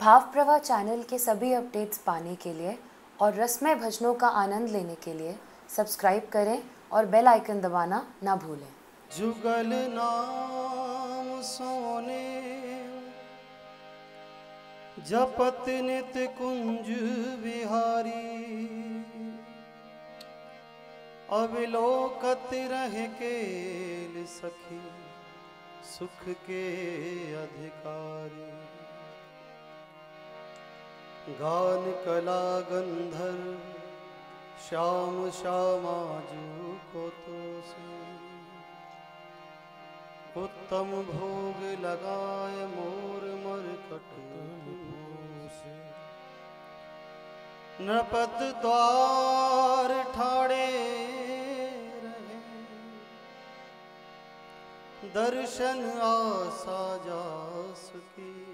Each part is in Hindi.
भाव प्रवाह चैनल के सभी अपडेट्स पाने के लिए और रसमय भजनों का आनंद लेने के लिए सब्सक्राइब करें और बेल आइकन दबाना ना भूलें। जुगल नाम सोने, जपत नित कुंज बिहारी, अविलोकत रह के सखी, सुख के अधिकारी। गान कला गंधर, श्याम श्यामाजू को तो से। उत्तम भोग लगाए मोर मरकट नृपत द्वार ठाड़े रहे। दर्शन आसा जा सुखी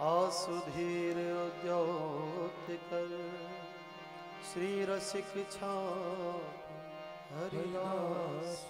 आसुधीर ज्योत कर श्री रसिक छा हरिदास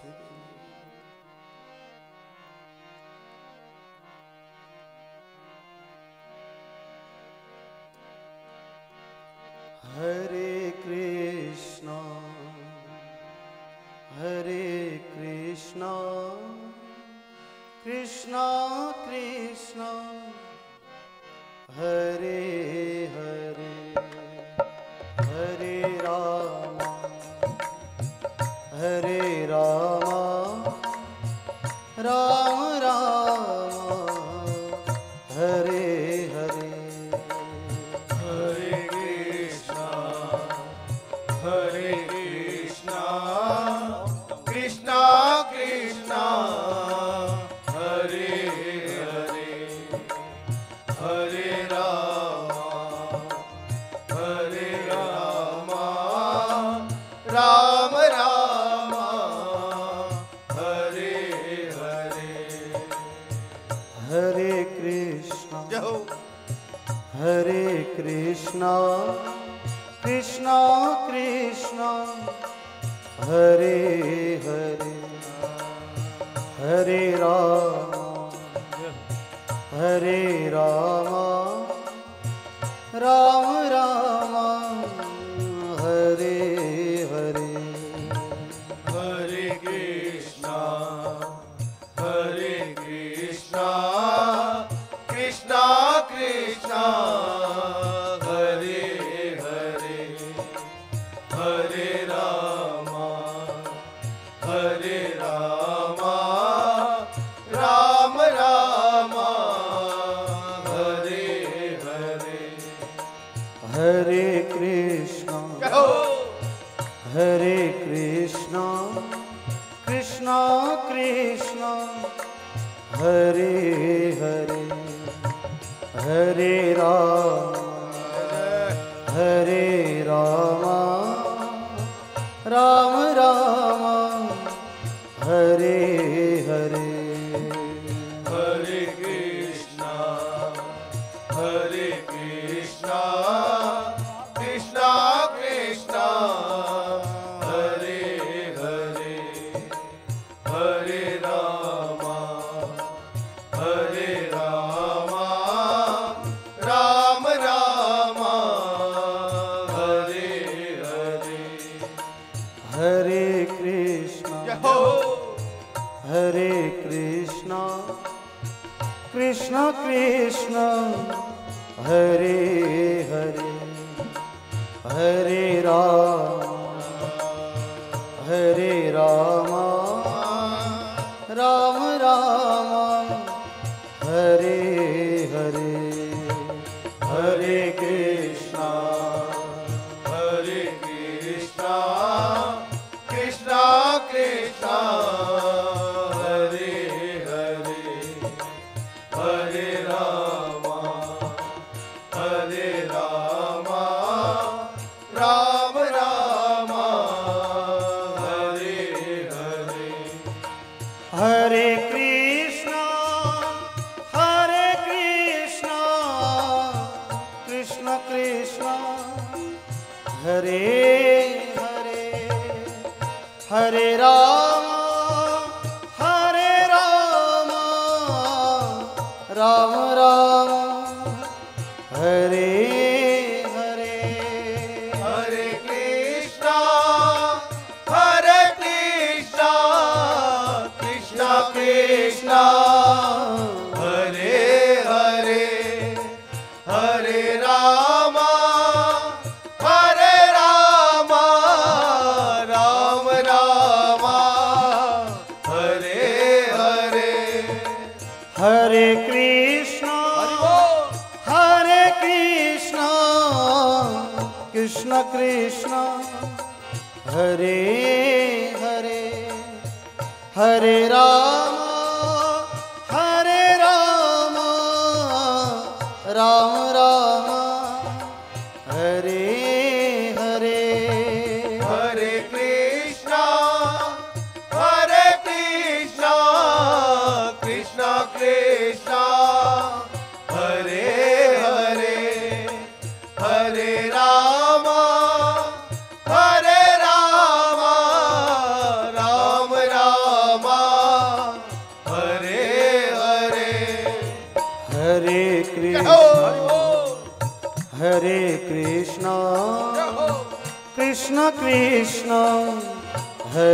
나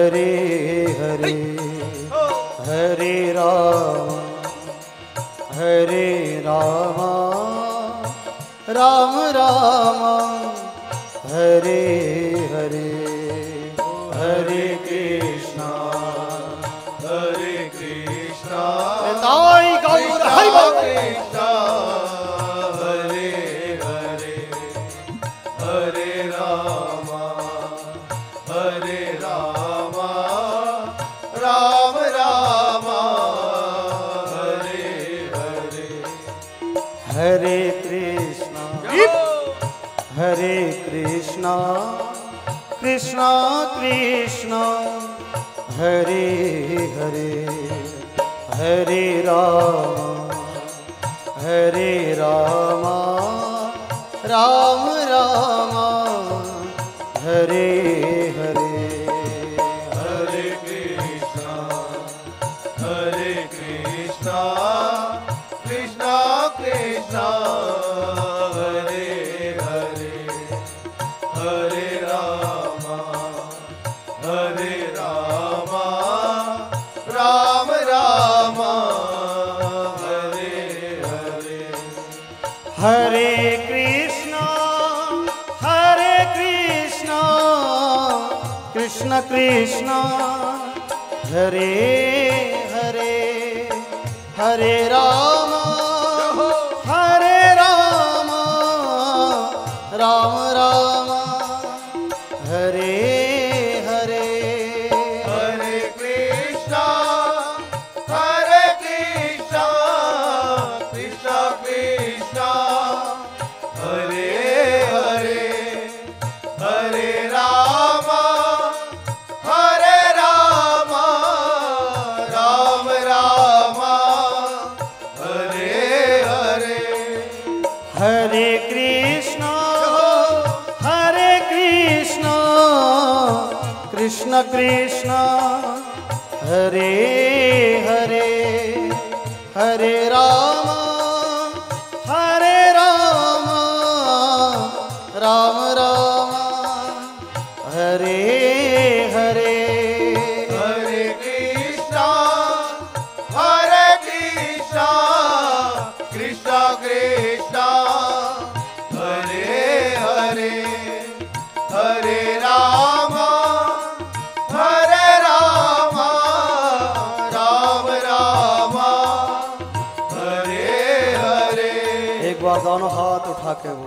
हरे हरे हरे राम हरे राम राम राम हरे हरे हरे कृष्णा हरे कृष्णा ताई गौर हरि कृष्ण 생각해보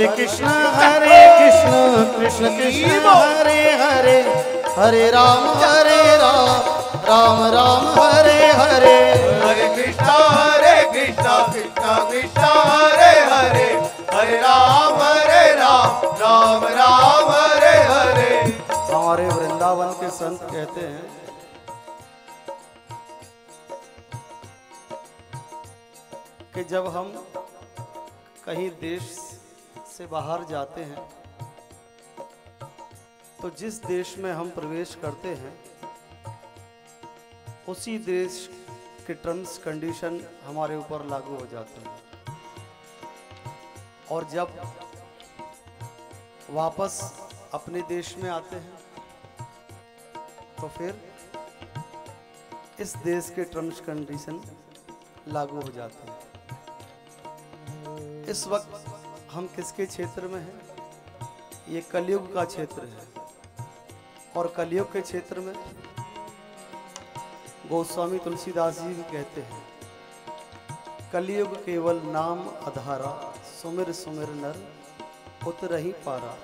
हरे कृष्ण हरे कृष्ण कृष्ण कृष्ण हरे हरे हरे राम हरे राम राम राम हरे हरे। हरे कृष्ण हरे कृष्ण कृष्ण कृष्ण हरे हरे हरे राम हरे राम राम राम हरे हरे। हमारे वृंदावन के संत कहते हैं कि जब हम कहीं देश से बाहर जाते हैं तो जिस देश में हम प्रवेश करते हैं, उसी देश के टर्म्स कंडीशन हमारे ऊपर लागू हो जाते हैं। और जब वापस अपने देश में आते हैं तो फिर इस देश के टर्म्स कंडीशन लागू हो जाते हैं। इस वक्त हम किसके क्षेत्र में हैं? ये कलयुग का क्षेत्र है। और कलयुग के क्षेत्र में गोस्वामी तुलसीदास जी भी कहते हैं, कलयुग केवल नाम अधारा, सुमिर सुमिर नर उतरही पारा।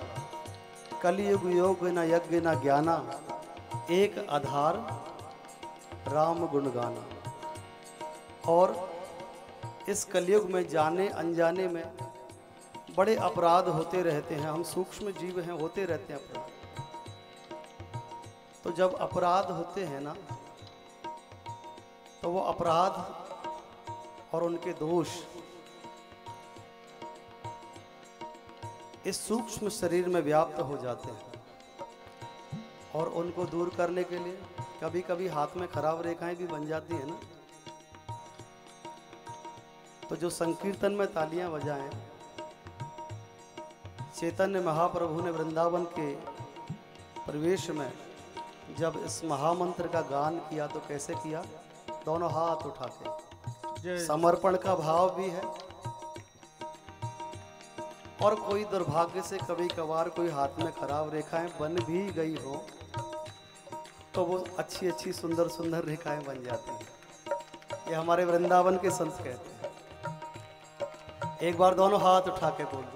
कलयुग योग न यज्ञ न ज्ञाना, एक आधार, राम गुण गाना। और इस कलयुग में जाने अनजाने में बड़े अपराध होते रहते हैं, हम सूक्ष्म जीव हैं, होते रहते हैं अपराध। तो जब अपराध होते हैं ना तो वो अपराध और उनके दोष इस सूक्ष्म शरीर में व्याप्त हो जाते हैं। और उनको दूर करने के लिए कभी कभी हाथ में खराब रेखाएँ भी बन जाती है ना। तो जो संकीर्तन में तालियाँ बजाएँ चैतन्य महाप्रभु ने वृंदावन के प्रवेश में जब इस महामंत्र का गान किया तो कैसे किया? दोनों हाथ उठा के समर्पण का भाव भी है। और कोई दुर्भाग्य से कभी कभार कोई हाथ में खराब रेखाएँ बन भी गई हो तो वो अच्छी अच्छी सुंदर सुंदर रेखाएँ बन जाती हैं। ये हमारे वृंदावन के संत कहते हैं। एक बार दोनों हाथ उठा के बोल दो।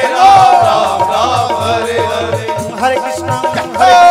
कृष्णा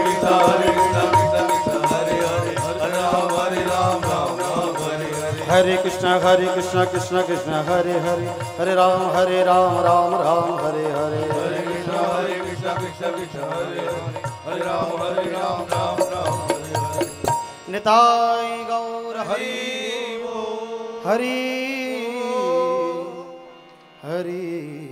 हरे कृष्णा हरे कृष्ण कृष्ण कृष्ण हरे हरे हरे राम हरे राम राम राम हरे हरे। हरे कृष्णा हरे कृष्णा कृष्णा कृष्णा हरे हरे। हरे राम हरे राम राम राम हरे हरे। निताय गौर हरि। हरि। हरि।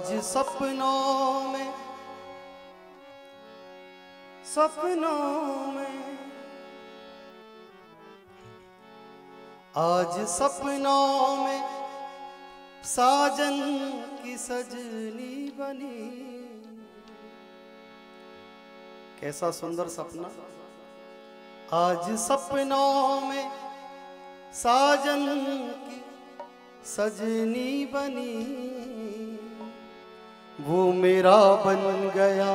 आज सपनों में सपनों में। आज सपनों में साजन की सजनी बनी। कैसा सुंदर सपना। आज सपनों में साजन की सजनी बनी। वो मेरा बन गया,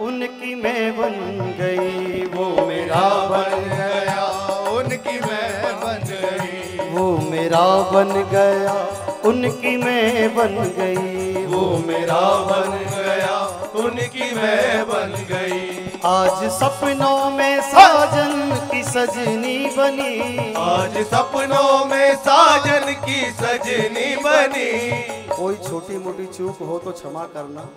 उनकी मैं बन गई। वो मेरा बन गया, उनकी मैं बन गई। वो मेरा बन गया, उनकी मैं बन गई। वो मेरा बन गया, उनकी मैं बन गई। आज सपनों में साजन की सजनी बनी। आज सपनों में साजन की सजनी बनी। कोई छोटी मोटी चूक हो तो क्षमा करना।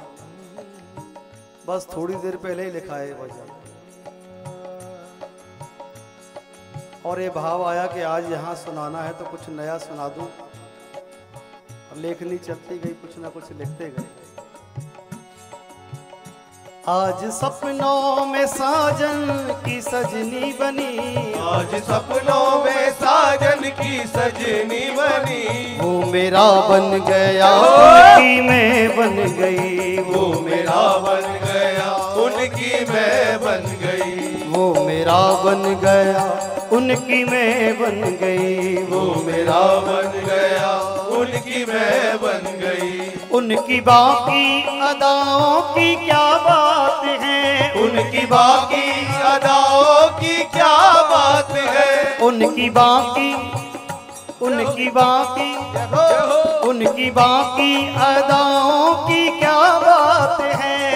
बस थोड़ी देर पहले ही लिखा है भजन और ये भाव आया कि आज यहाँ सुनाना है तो कुछ नया सुना दूँ। लेखनी चलती गई कुछ ना कुछ लिखते गए। आज सपनों में साजन की सजनी बनी। आज सपनों में साजन की सजनी बनी। वो मेरा बन गया उनकी मैं बन गई। वो मेरा बन गया उनकी मैं बन गई। वो मेरा बन गया उनकी मैं बन गई। वो मेरा बन गया उनकी मैं बन गई उनकी बाकी अदाओं की क्या बात है? उनकी बाकी अदाओं की क्या बात है? उनकी बाकी उनकी बाकी उनकी बाकी अदाओं की क्या बात है?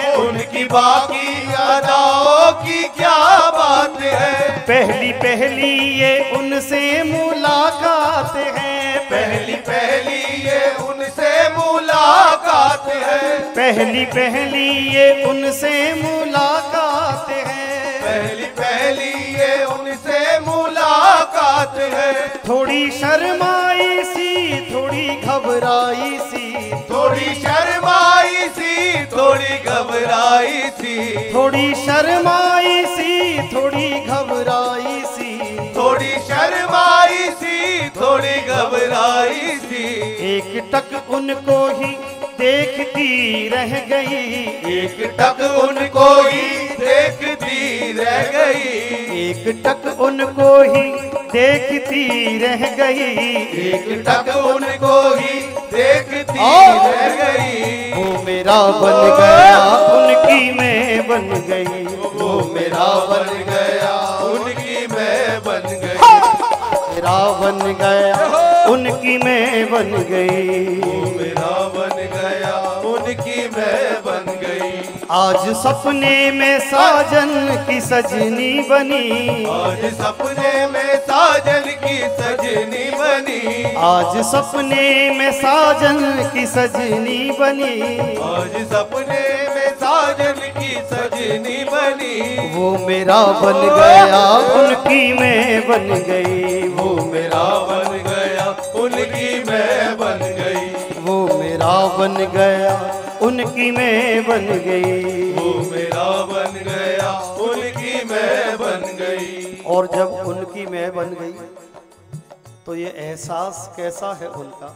उनकी बाकी अदाओं की क्या बात है? पहली पहली ये उनसे मुलाकात है। पहली पहली ये उनसे मुलाकात है। पहली पहली ये उनसे मुलाकात है। पहली पहली ये उनसे मुलाकात है। थोड़ी शर्माई सी थोड़ी घबराई सी थोड़ी शर्माई सी थोड़ी घबराई सी। थोड़ी शर्माई सी थोड़ी घबराई शर्माई सी थोड़ी घबराई सी। एक टक उनको ही देखती रह गई। एक टक उनको ही देखती रह गई। एक टक उनको ही देखती रह गई। एक टक उनको ही देखती रह गई। वो मेरा बन गया उनकी मैं बन गई। वो मेरा बन गया मेरा बन गया उनकी मैं बन गई। बन गया उनकी मैं बन गई। आज सपने में साजन की सजनी बनी। आज सपने में साजन की सजनी बनी। आज सपने में साजन की सजनी बनी। आज सपने की सजनी बनी। वो मेरा बन गया उनकी मैं बन गई। वो मेरा बन गया उनकी मैं बन गई। वो मेरा बन गया उनकी मैं बन गई। वो मेरा बन गया उनकी मैं बन गई। और जब उनकी मैं बन गई तो ये एहसास कैसा है उनका?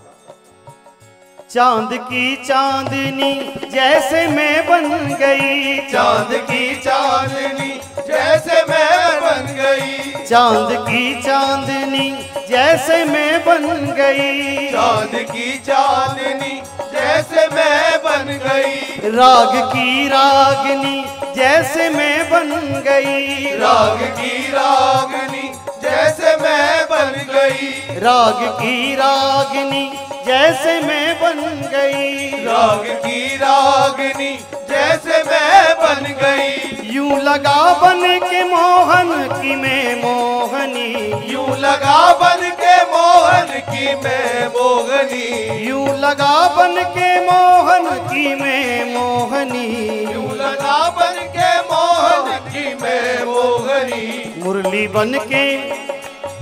चाँद की चांदनी जैसे मैं बन गई। चाँद की चांदनी जैसे मैं बन गई। चाँद की चांदनी जैसे मैं बन गई। चाँद की चांदनी जैसे मैं बन गई। राग की रागनी जैसे मैं बन गई। राग की रागनी जैसे मैं बन गई। राग की रागनी जैसे मैं बन गई। राग की रागनी जैसे मैं बन गई। यूँ लगा बन के मोहन की मैं मोहनी। यूँ लगा बन के मोहन की मैं मोहनी। यूँ लगा बन के मोहन की मैं मोहनी। यूँ लगा बन मोहनी। मुरली बन के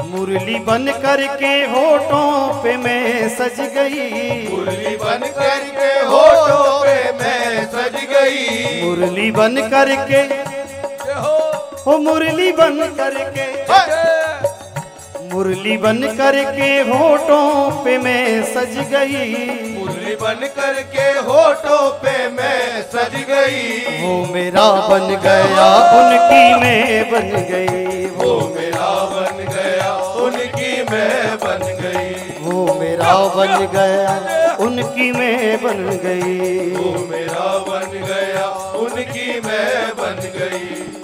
मुरली बन करके होठों पे मैं सज गई। मुरली बन करके होठों पे मैं सज गई। मुरली बन करके हो। मुरली बन करके। मुरली बन करके होठों पे मैं सज गई। मुरली बन करके होठों पे मैं सज गई। वो मेरा बन गया उनकी मैं बन गई। वो मेरा बन गया उनकी मैं बन गई। वो मेरा बन गया उनकी मैं बन गई। वो मेरा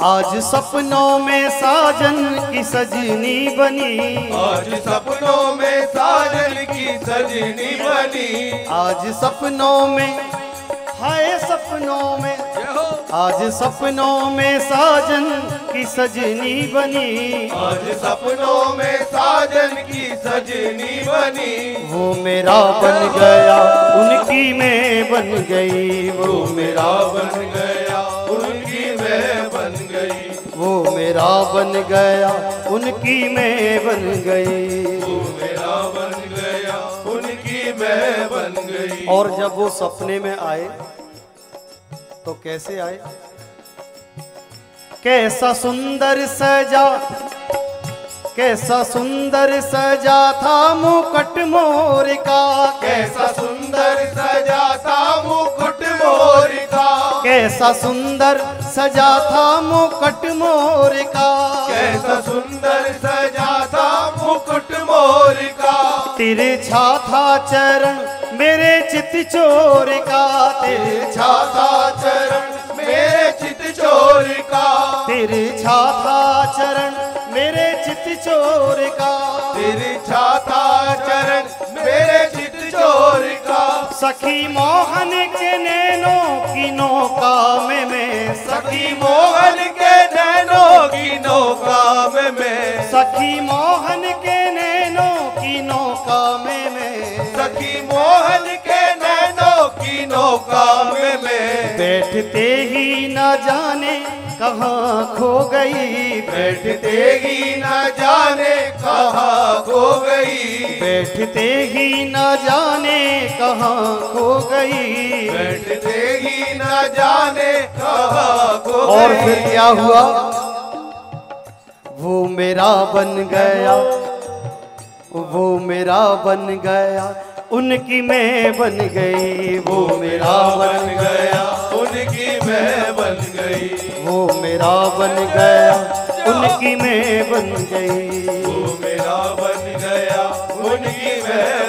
आज सपनों में साजन की सजनी बनी। आज सपनों में साजन की सजनी बनी। आज सपनों में हाय सपनों में आज सपनों में साजन की सजनी बनी। आज सपनों में साजन की सजनी बनी। वो मेरा बन गया उनकी मैं बन गई। वो मेरा बन गया उनकी वो मेरा बन गया उनकी मैं बन गई। वो मेरा बन गया उनकी मैं बन गई। और जब वो सपने में आए तो कैसे आए? कैसा सुंदर सजा कैसा सुंदर सजा था मुकुट मोर का। कैसा सुंदर सजा था मुकुट कैसा सुंदर सजा था मुकुट मोर का कैसा सुंदर सजा था मुकुट मोर का तिरछा था चरण मेरे चित चोर का तिरछा छाता चरण मेरे चित चोर का तिरछा था चरण मेरे चित चोर का सखी मोहन के नैनों की नौका में। मैं सखी मोहन के नैनों की नौका में। मैं सखी मोहन के नैनों की नौका में मैं। सखी मोहन के की नौका में। मैं बैठते ही न जाने कहाँ खो गई। बैठते ही न जाने कहाँ खो गई। बैठते ही न जाने कहाँ खो गई। बैठते ही न जाने कहाँ खो और फिर क्या हुआ? वो मेरा बन गया। वो मेरा बन गया। उनकी मैं बन गई वो मेरा बन गया। उनकी मैं बन गई। वो मेरा बन गया उनकी मैं बन गई। वो मेरा बन गया उनकी मैं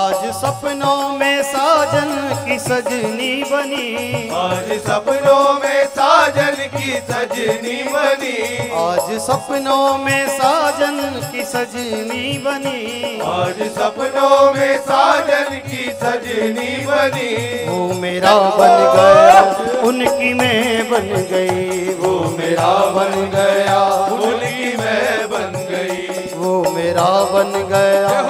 आज सपनों में साजन की सजनी बनी। आज सपनों में साजन की सजनी बनी। आज सपनों में साजन की सजनी बनी। आज सपनों में साजन की सजनी बनी। वो मेरा बन गया उनकी मैं बन गई। वो मेरा बन गया उनकी मैं बन गई। वो मेरा बन गया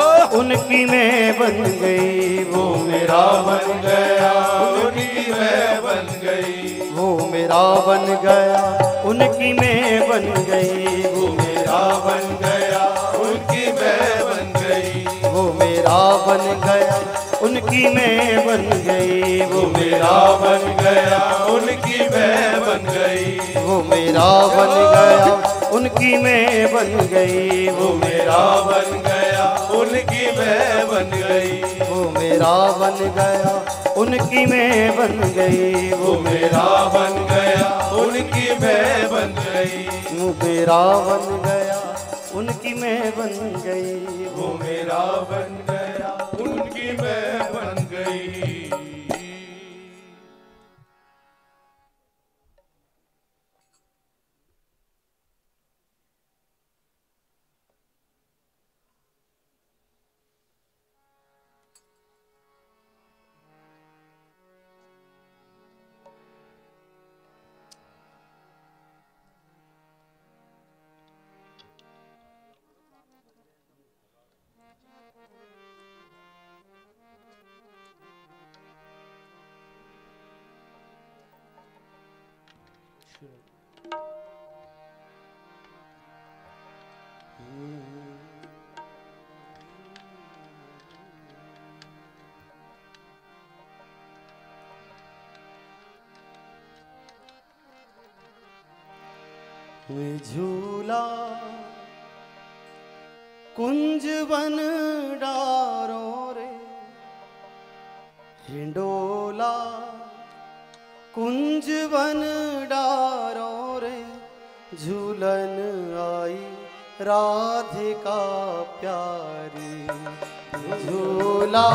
उनकी मैं बन गई। वो मेरा बन गया। उनकी मैं बन गई। वो मेरा बन गया। उनकी मैं बन गई। वो मेरा बन गया। उनकी मैं बन गई। वो मेरा बन गया। उनकी मैं बन गई। वो मेरा बन गया। उनकी मैं बन गई। वो मेरा बन गया। उनकी मैं बन गई। वो मेरा बन गया। उनकी मैं बन गई। वो मेरा बन गया उनकी मैं बन गई। वो मेरा बन गया उनकी मैं बन गई। वो मेरा बन गया उनकी मैं बन गई। वो मेरा बन झूला। कुंज बन डारो रे। हिंडोला। कुंज बन डारो रे। झूलन आई राधिका प्यारी। झूला।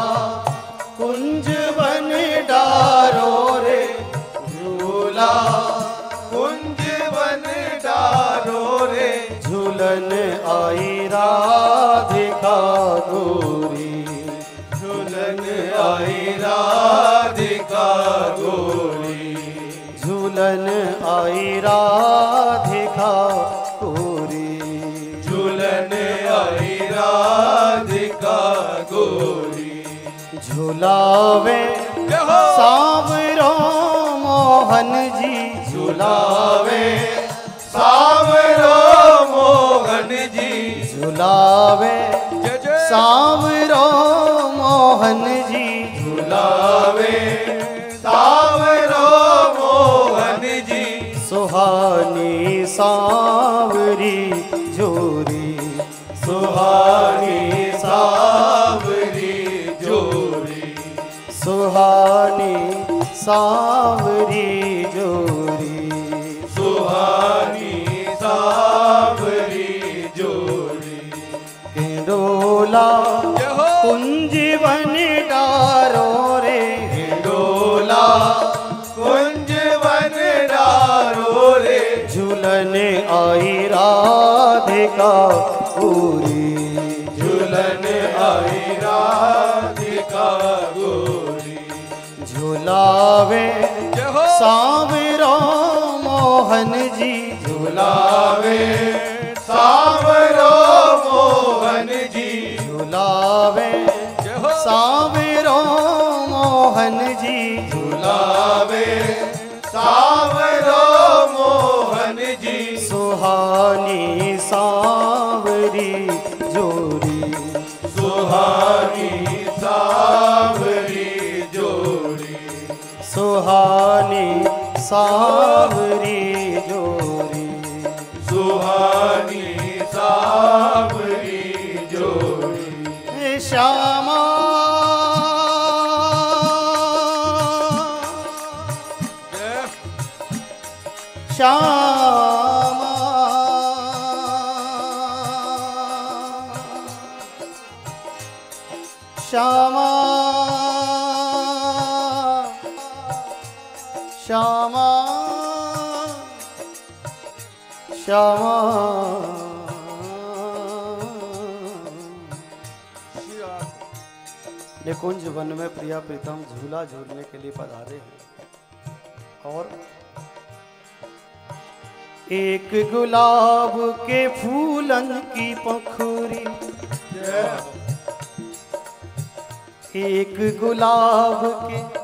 कुंज बन डारो रे। झूला। कुंज बन डारो रे। झूलन आई राधिका गोरी झूलन आई राधिका गोरी झूलन आई राधिका गोरी झूलन आई राधिका गोरी झूलावे सावरो मोहन जी। झुलावे सावरो मोहन जी। झुलावे सावरो मोहन जी। झुलावे सावरो मोहन जी। सुहानी सावरी जोरी। सुहानी सावरी जोरी। सुहानी सावरी आई राधिका पूरी। झूलन आई राधिका गोरी झुलावे हो मोहन जी। झुलावे सावरो मोहन जी। झुलावे हो मोहन जी। झुलावे सावरो सुहानी सावरी जोरी। सुहानी सावरी जोरी। श्यामा निकुंज वन में प्रिया प्रीतम झूला झूलने के लिए पधारे हैं। और एक गुलाब के फूलन की पखुरी। एक गुलाब के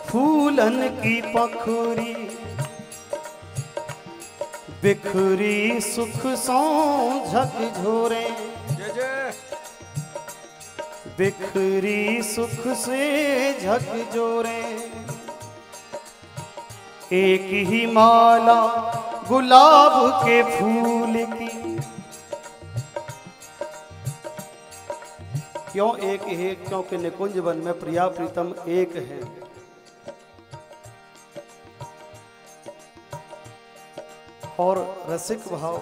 फूलन की पखुरी। बिखरी सुख सौ झकझोरे जय जय। बिखरी सुख से झक झकझोरे एक ही माला गुलाब के फूल की। क्यों एक है? क्योंकि निकुंज वन में प्रिया प्रीतम एक है। और रसिक भाव,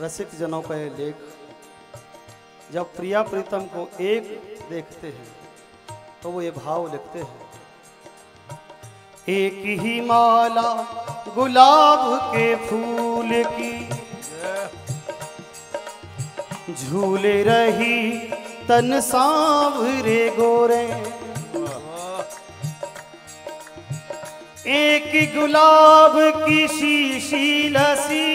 रसिक जनों का ये लेख, जब प्रिया प्रीतम को एक देखते हैं तो वो ये भाव लिखते हैं। एक ही माला गुलाब के फूल की, झूले रही तन सांवरे गोरे। एक गुलाब की शीशी लसी।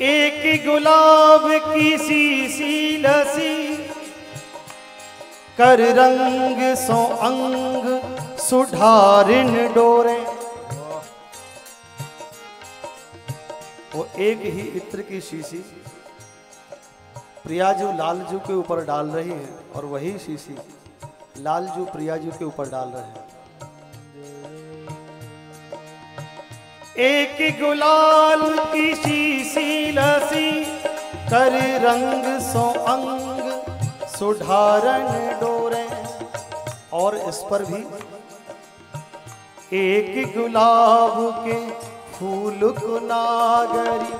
एक गुलाब की शीशी लसी। कर रंग सो अंग सुधारिन डोरे। वो एक ही इत्र की शीशी। प्रियाजू लालजू के ऊपर डाल रही है और वही शीशी। लालजू प्रियाजू के ऊपर डाल रहे हैं। एक गुलाल की शीशी लसी कर रंग सो अंग सुधारण डोरे। और इस पर भी एक गुलाब के फूल को नागरी।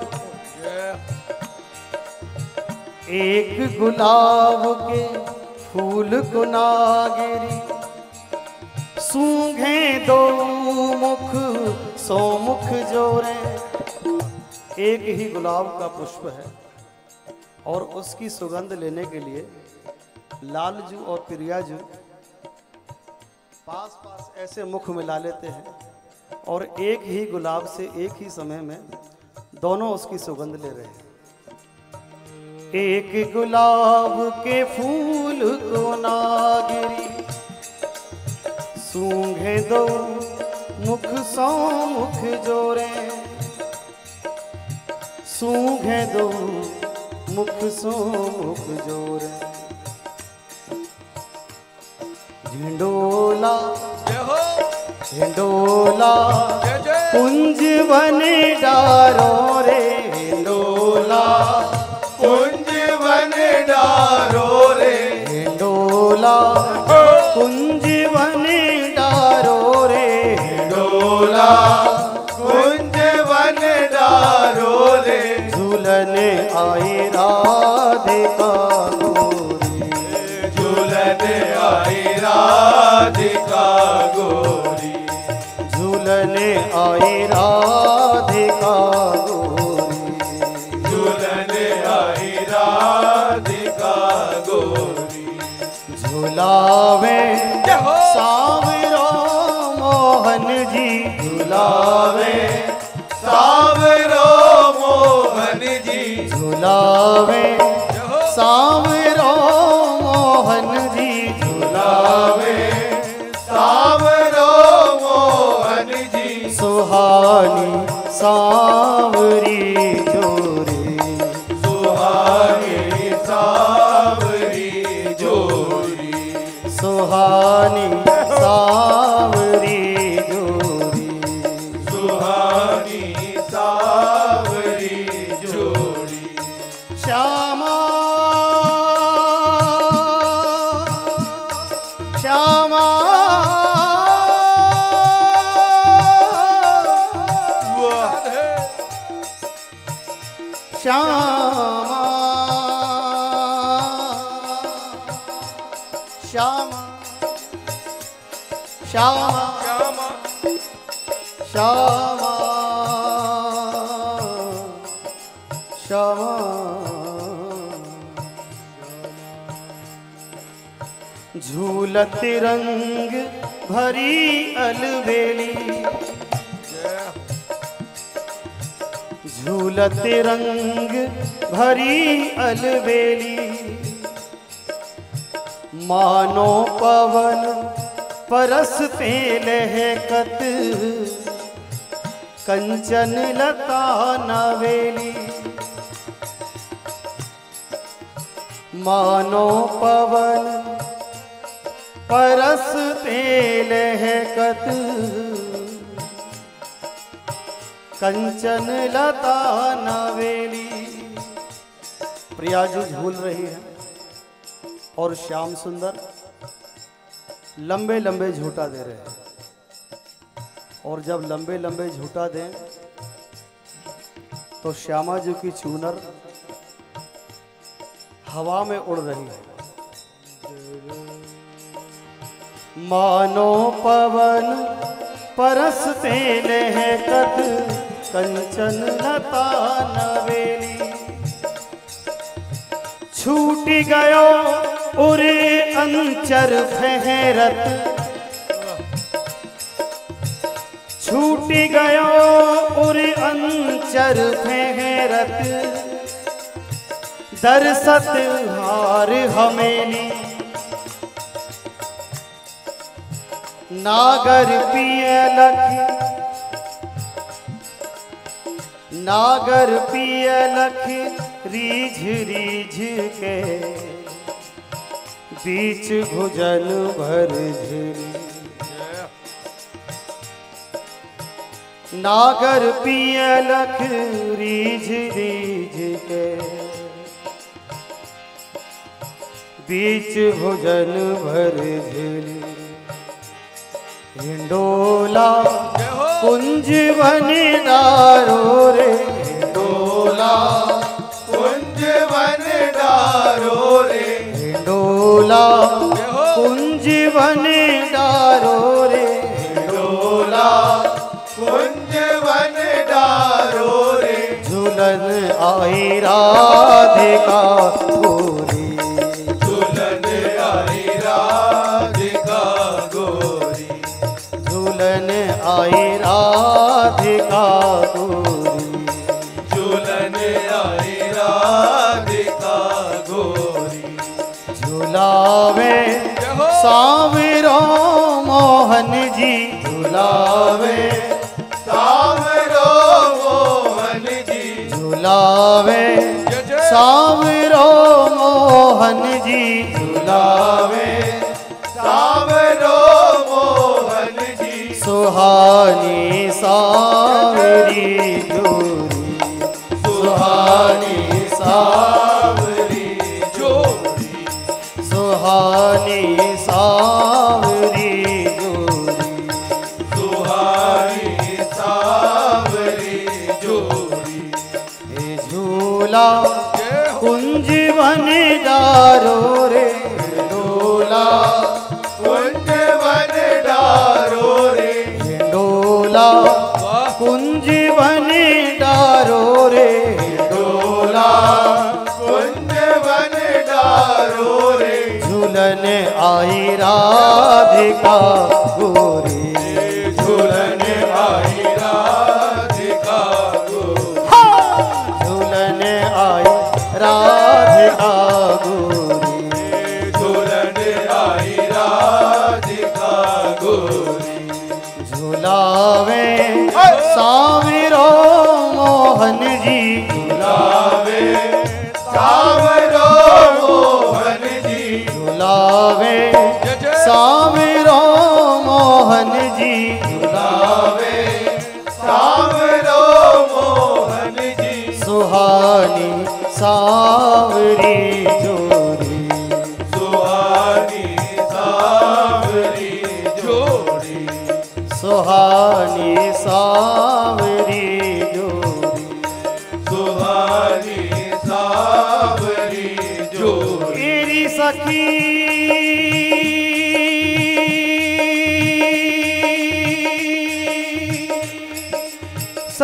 एक गुलाब के फूल को नागरी सूंघे दो मुख, सो मुख जोरे एक ही गुलाब का पुष्प है और उसकी सुगंध लेने के लिए लालजू और प्रियाजू पास पास ऐसे मुख मिला लेते हैं और एक ही गुलाब से एक ही समय में दोनों उसकी सुगंध ले रहे हैं। एक गुलाब के फूल को नागिरी। सूंघे दो मुख सौ मुख जोरे। सूघे दो मुख सो मुख ज़ोर। झिंडोला हो। झिंडोला कुंज बने डारो रे। हिंडोला कुंजवन डारो रे। डोला कुंजवन डारो रे। झूलन आए राधे कागो रे। झूलन आए राधे कागो रे। झूलन आए बुलावे। सावरो मोहन जी। बुलावे। सावरो मोहन जी। बुलावे। सावर झूलत रंग भरी अलवेली झूलत रंग भरी अलबेली। मानो पवन परस पे लहकत, कंचन लता नवेली। मानो पवन लहकत कंचन लता नवेली। प्रिया जी झूल रही है और श्याम सुंदर लंबे लंबे झूठा दे रहे हैं। और जब लंबे लंबे झूठा दें तो श्यामा जी की चूनर हवा में उड़ रही है। मानो पवन परसते लहकत कंचन लता नवेली। छूट गयो उरे अंचर फहरत। छूट गयो उरे अंचर फहरत। दरसत हार हमेली। नागर पिय लख नागर पिय लख रीझ रीझ के। बीच भुजन भर झिरी। नागर पिय लख रीझ रीझ के। बीच भुजन भर झिरी। हिंडोला कुंज वनदारो रे। हिंडोला कुंज वन डारो रे। हिंडोला कुंज वनदारो रे। डोला कुंज वन डारो रे। झूलन आई राधिका झूलन राधिका दुल्हन आई राधिका गोरी। झूलावे सावरो मोहन जी। झूलावे। सावरो मोहन जी। झूला झुलावे। सावरो मोहन जी। झुलावे। सुहानी सावरी जोरी सुहानी सावरी जोड़ी। सुहानी सावरी जोरी सुहानी सावरी हे झूला कुंज बन डारो झूलन आई राधिका गोरी। झूलन आई राधिका झूलन आई राधिका गोरी। झूलन आई राधिका गोरी। झूलावे साविरो मोहन जी।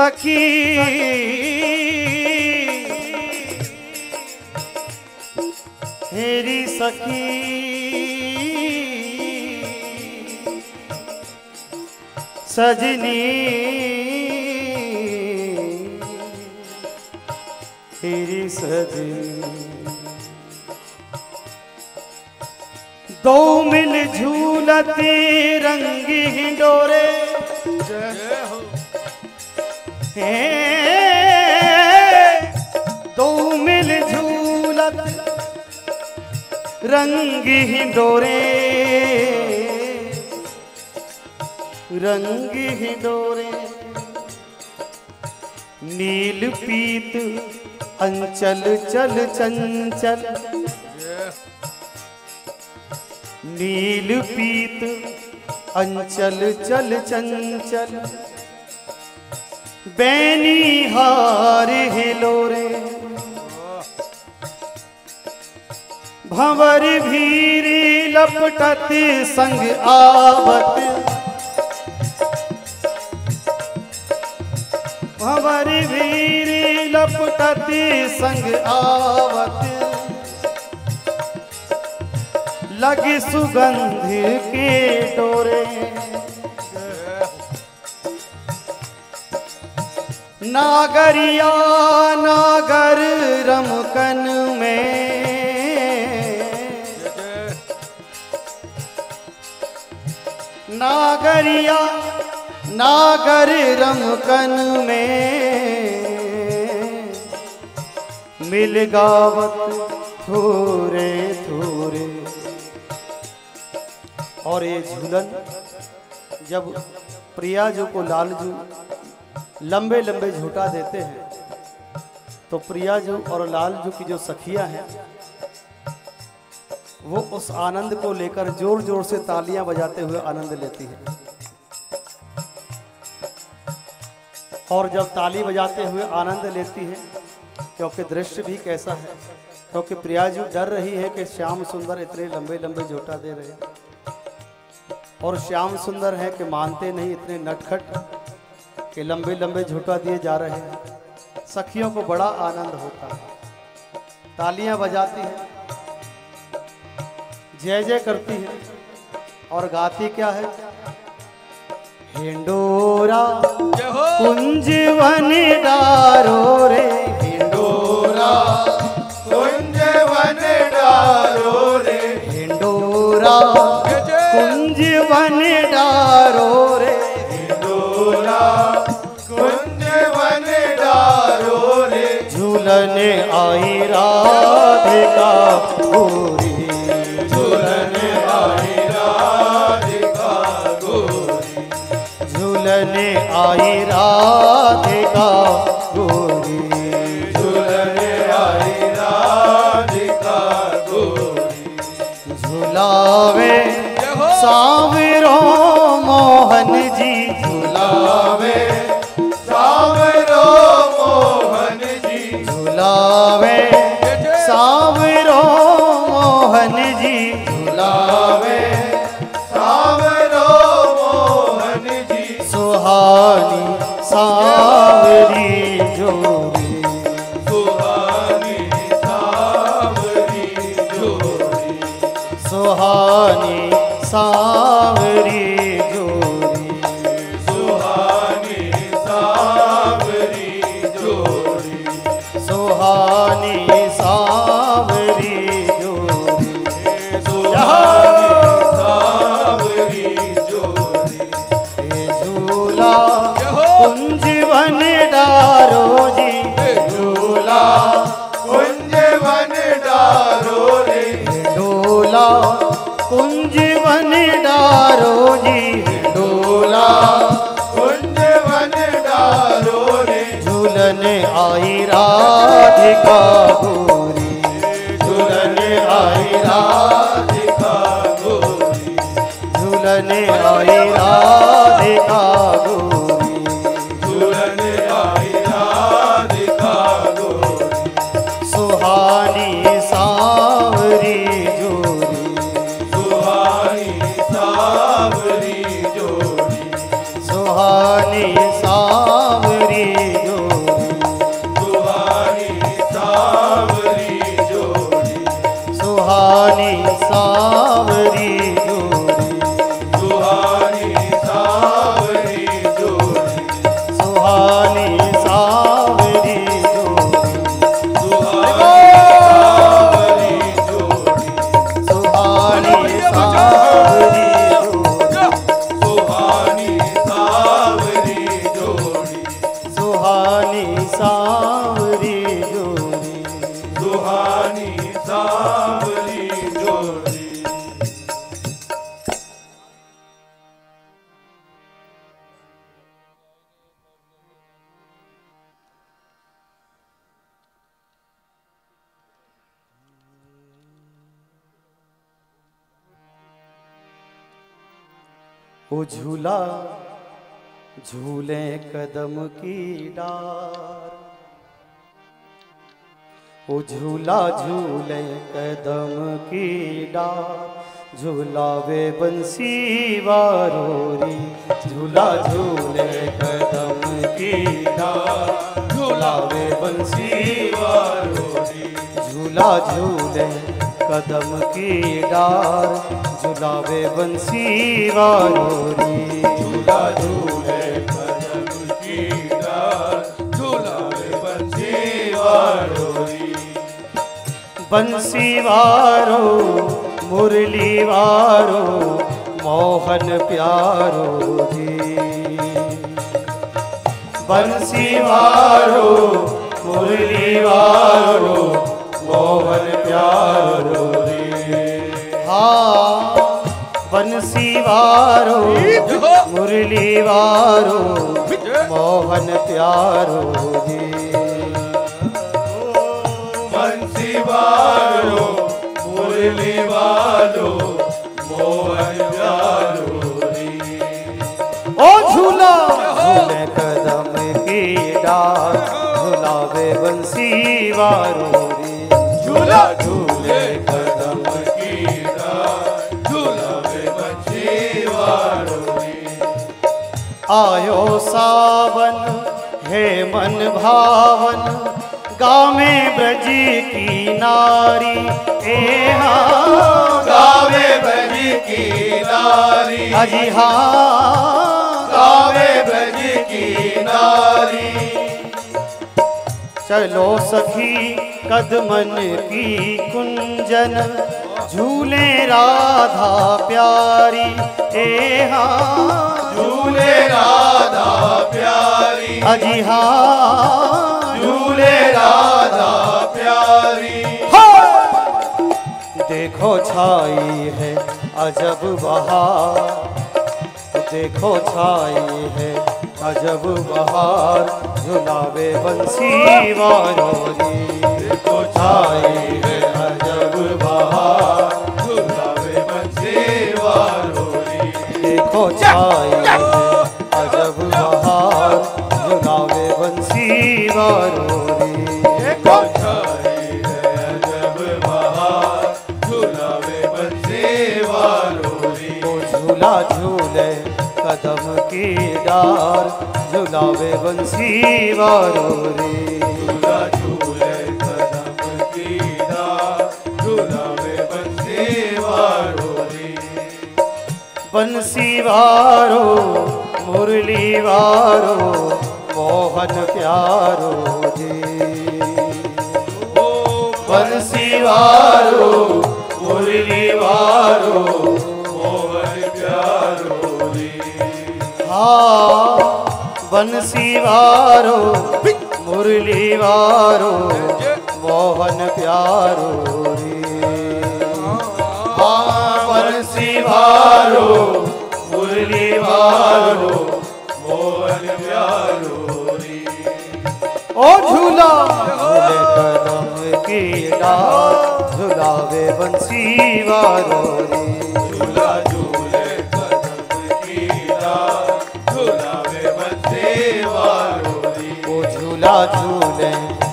सखी तेरी सखी सजनी तेरी सजनी। दो मिल झूलते रंगी हिंडोरे दो मिल झूलत रंग हिंडोरे रंग हिंडोरे नील पीत अंचल चल चंचल। नील पीत अंचल चल चंचल। बैनी हार हिलोरे भंवर भीर लपटत संग आवत। भंवर भीर लपटत संग आवत। लगी सुगंध के डोरे नागरिया, नागर रमकन में। नागरिया, नागर रमकन में। मिल गावत थोरे थोरे। और ये झूलन, जब प्रिया जो को लालजू लंबे लंबे झूठा देते हैं। तो प्रिया जो और लाल लालजू की जो सखियाँ हैं, वो उस आनंद को लेकर ज़ोर ज़ोर से तालियाँ बजाते हुए आनंद लेती है। और जब ताली बजाते हुए आनंद लेती है, क्योंकि दृश्य भी कैसा है, क्योंकि प्रियाजू डर रही है कि श्याम सुंदर इतने लंबे लंबे जोटा दे रहे हैं। और श्याम सुंदर है कि मानते नहीं, इतने नटखट कि लंबे लंबे झूठा दिए जा रहे हैं। सखियों को बड़ा आनंद होता है। तालियाँ बजाती हैं। जय जय करती हैं। और गाती क्या है? हिंडोरा जय कुंज वन डारो रे। हिंडोरा कुंज वन डारो रे। हिंडोरा जय जय। कुंज वन डारो रे आई राधिका गोरी। झूलन आई राधिका गोरी। झूलन आई राधिका गोरी झूलन आई राधिका गोरी झुलावे राधिका गोरी। झूलन आई राधिका गोरी। झूलन आई राधिका गोरी। कदम की डार। वो झूला झूले कदम की डार। झूलावे बंसी वारोरी। झूला झूले कदम की डार। झूलावे बंसी वारोरी। झूला झूले कदम की डार। झूलावे बंसी वारोरी। झूला झूले बंसी वारो मुरली वारो मोहन प्यारो जी। बंसी वारो मुरली वारो मोहन प्यारो रे हाँ बंसी वारो मुरली वारो मोहन प्यारो जी। बंसी मुरली वालो मोहन प्यारो रे। ओ झूला। झूले कदम की डार झूलावे बंसी वारो रे। झूला झूले कदम की डार झूलावे बंसी रे। आयो सावन हे मन भावन गावे ब्रज की नारी ए हाँ। गावे ब्रज की नारी अजी हाँ। गावे ब्रज की नारी चलो सखी कदमन की कुंजन झूले राधा प्यारी। ए हाँ। झूले राधा प्यारी। अजी हाँ। झूले राधा प्यारी। देखो छाई है अजब बहार देखो छाई है अजब बहार झुलावे बंसी वारोरी देखो छाई है अजब बहार झुलावे बंसी वारोरी देखो छाई है अजब बहार झुलावे बंसी वारोरी डार झुलावे बंसी वारोरी झूला झूले कदम की झुलावे बंसी वारोरी बंसी वारो मुरली वारो मोहन प्यारो जी ओ बंसी वारो मुरली वारो बंसी वारो, मुरली वारो, मोहन प्यारो रे। हाँ बंसी वारो, मुरली वारो, मोहन प्यारो रे। ओ झूला, झूले कदम की डार झुलावे बंसी वारो रे। झूला, झूले झूला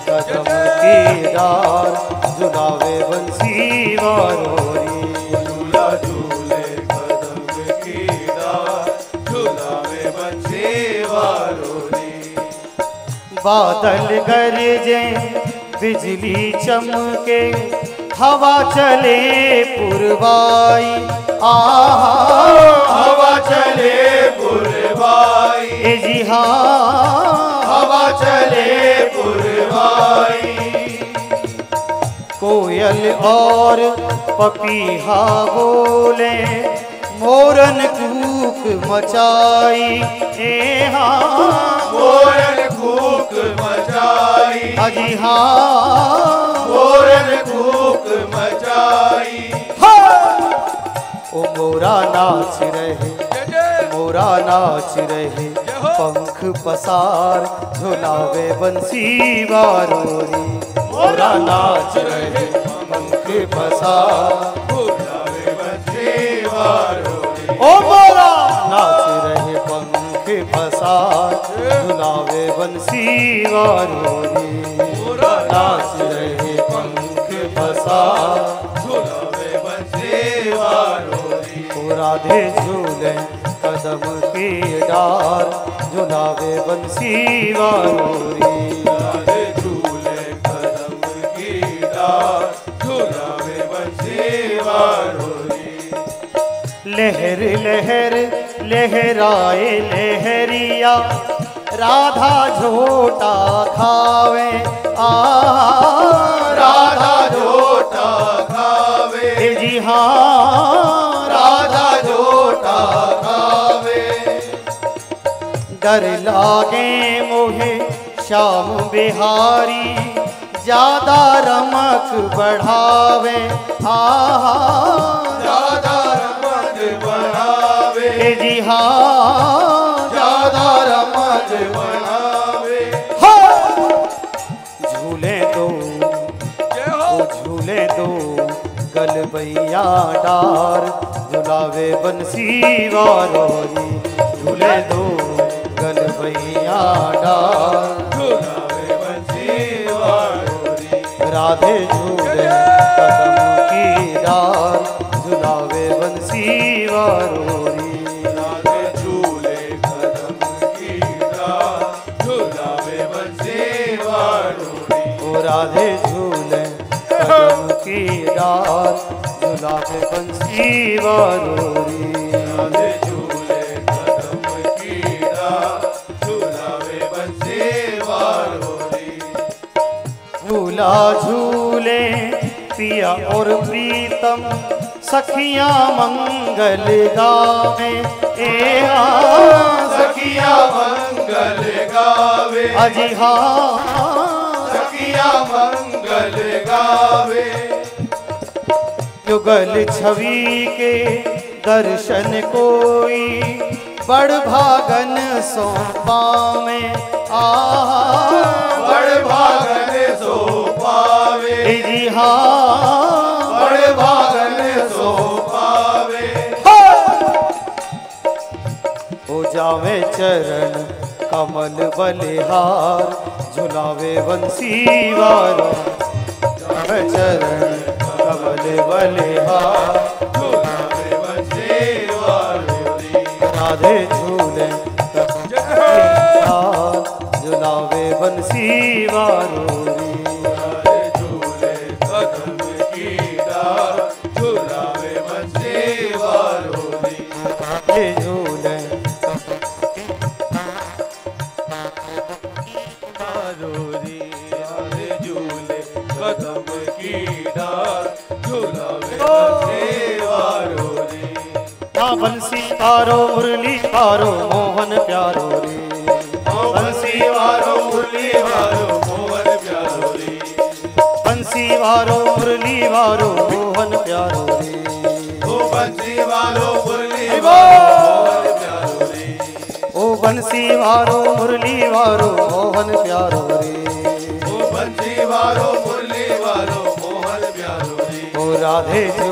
कदम की डार झुलावे बंसी वारो रे झूला झूले कदम की डार झूलावे बंसी वारो रे बादल गरजे बिजली चमके हवा चले पुरवाई। आहा हवा चले पुरवाई। जी हाँ। हवा चले पुरवाई कोयल और पपीहा बोले मोरन कूक मचाई। ए हाँ। मोरन कूक मचाई। अजी हाँ। मोरन कूक मचाई। ओ मोरा नाच रहे मोरा नाच रहे। पंख पसार झुलावे बंसी वारोरी। मोरा नाच रहे पंख पसार। झूलावे बंसी ओ मोरा! नाच रहे पंख पसार झुलावे बंसी वारोरी। मोरा नाच रहे पंख पसार झूलावे बंसी वारो रे ओ राधे झूले कदम की डार। झुलावे बंसी वारोरी राधे झूले कदम की बंसी लहर लहर लहराए लहरिया। राधा झोटा खावे आ डर लागे मोहे श्याम बिहारी। ज़्यादा रमक बढ़ावे आहा। राधा रमन बनावे जी हाँ। राधा रमन बनावे झूले दो ओ झूले दो गलबैया डार। झुलावे बंसी वारोरी झूले दो रे राधे झूले कदम की डार झुलावे बंसी वारोरी। राधे झूले कदम की डार झूलावे बंसी वारो रे ओ राधे झूले कदम की डार झुलावे बंसी वारोरी। राधे झूले झूला झूले पिया और प्रीतम, सखिया मंगल गावे। ए सखिया मंगल गावे। अजी सखिया मंगल गावे। युगल छवि के दर्शन कोई बड़ भागन सो पावे। आ, बड़ भागन सो जी हाँ बड़े भागन सो पावे। हो जावे चरण कमल बलिहार झुलावे बंसी वारो। जावे चरण कमल बलिहार झुलावे बंसी राधे झूले झुलावे बंसी वारो वारो मुरली वारो मोहन प्यारो रे। बंसी वारो मुरली वारो मोहन प्यारो रे। बंसी वारो मुरली वारो मोहन प्यारो रे। ओ बंसी वारो मुरली मोहन प्यारो रे। ओ बंसी वारो मुरली वारो मोहन प्यारो रे। ओ बंसी वारो मुरली वारो मोहन प्यारो रे। ओ राधे जो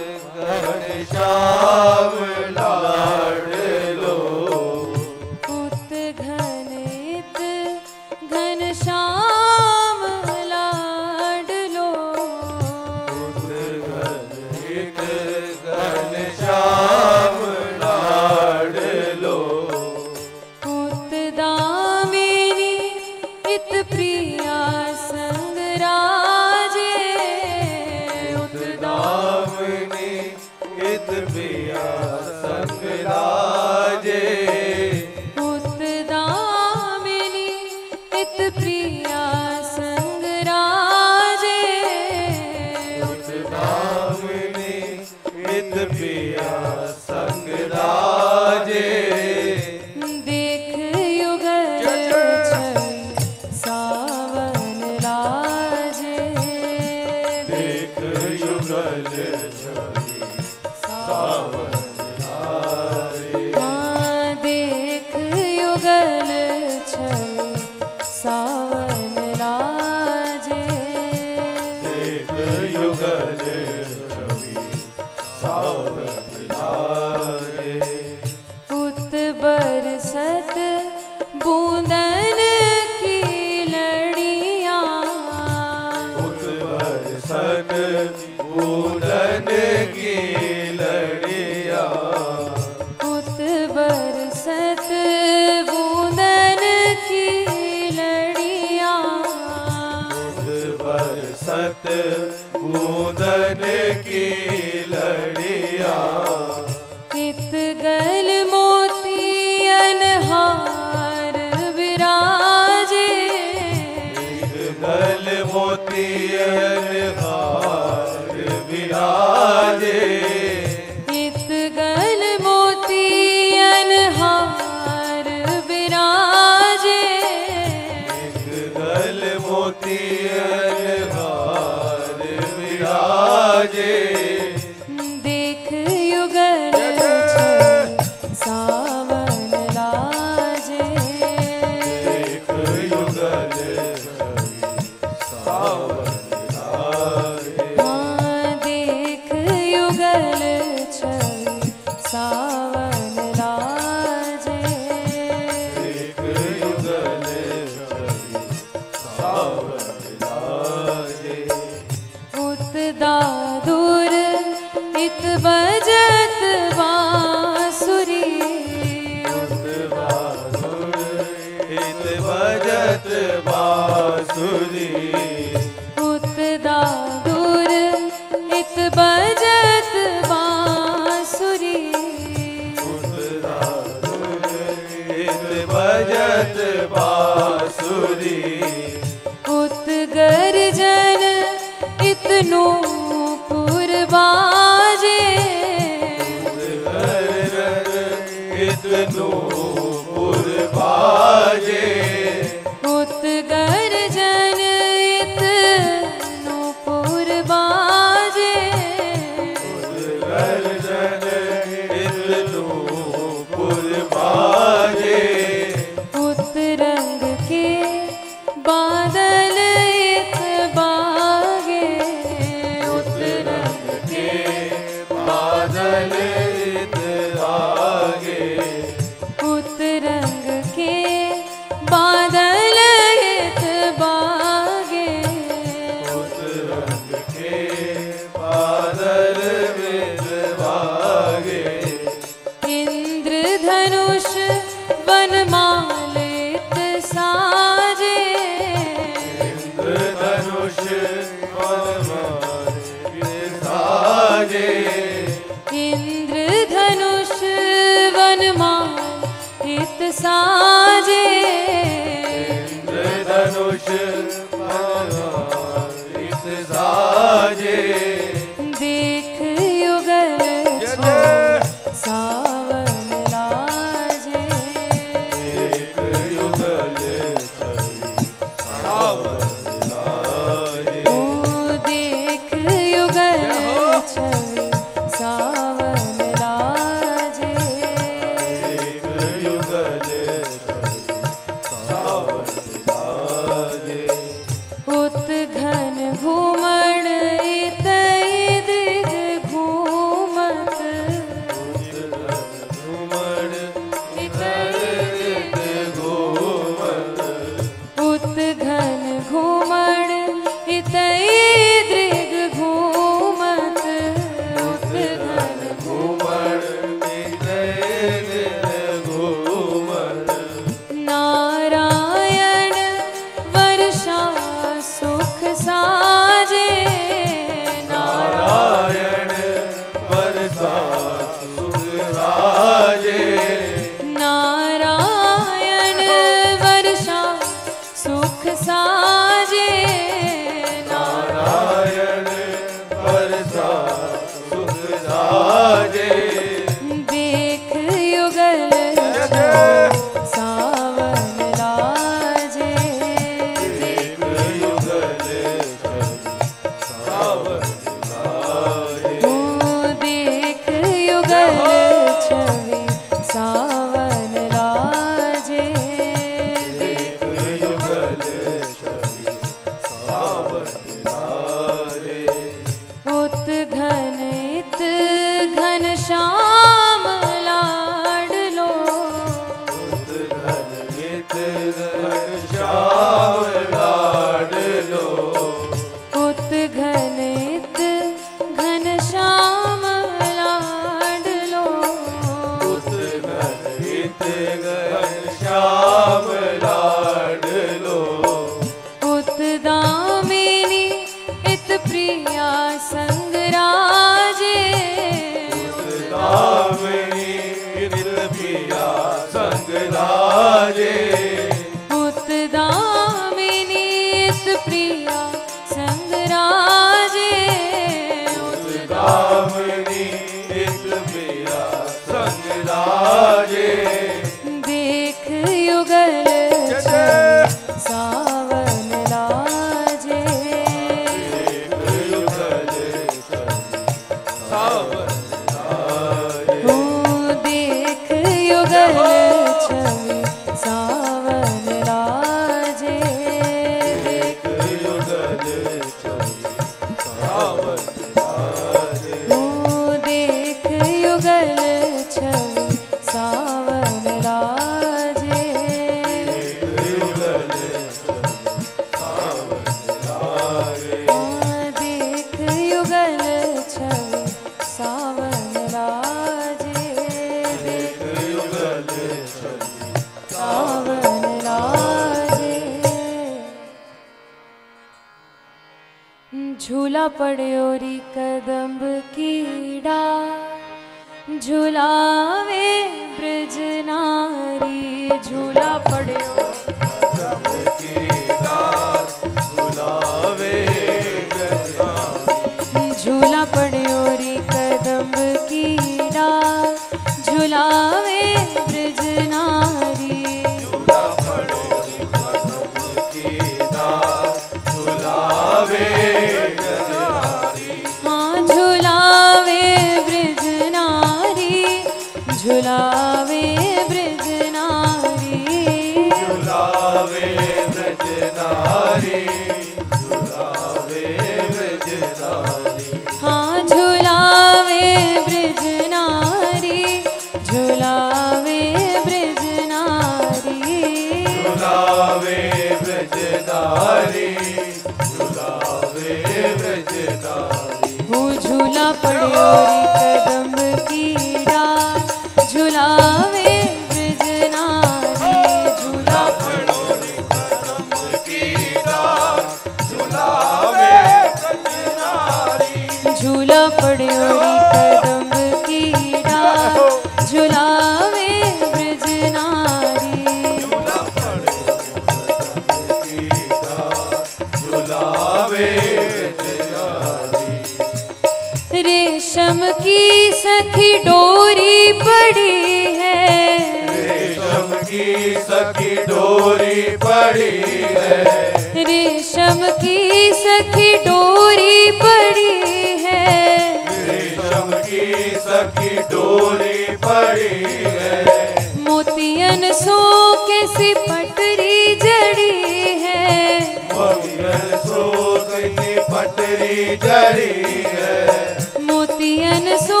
मोतियन सो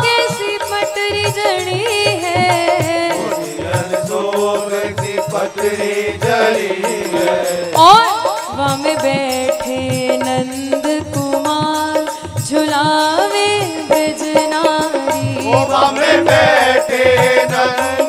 कैसी पटरी जड़ी है। सो कैसी पटरी जड़ी और बैठे नंद कुमार, झुलावे ब्रजनारी बैठे नंद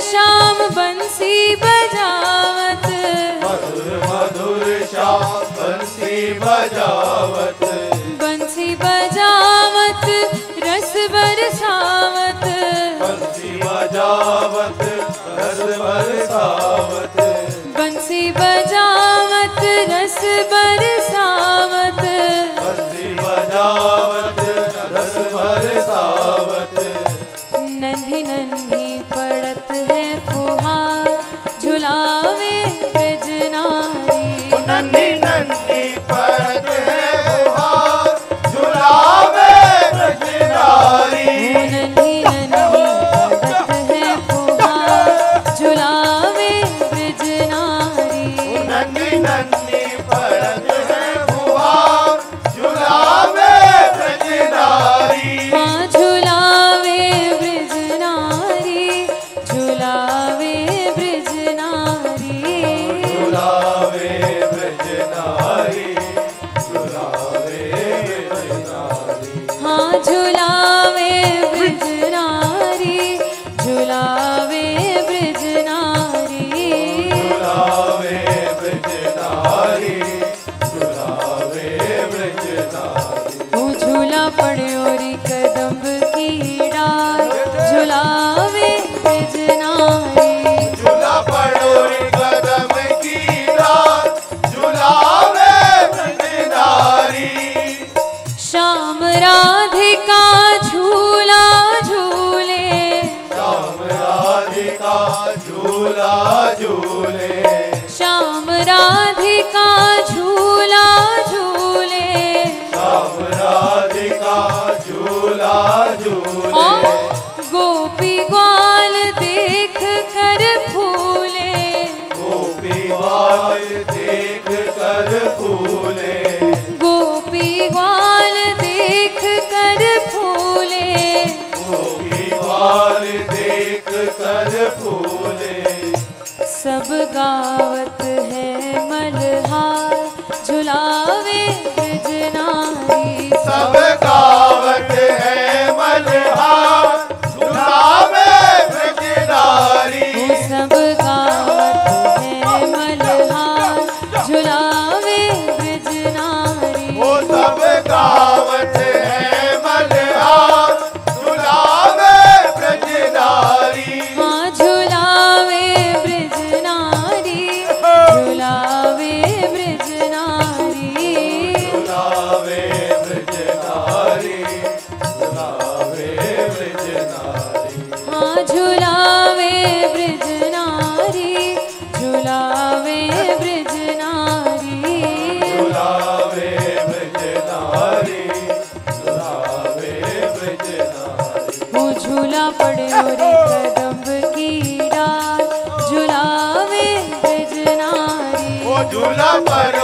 श्याम बंसी बजावत। मधुर मधुर श्याम बंसी बजावत। बंसी बजावत रस बरसावत बंसी बजावत रस बरसावत बंसी बजावत रस बरसावत बंसी बजावत झूला पर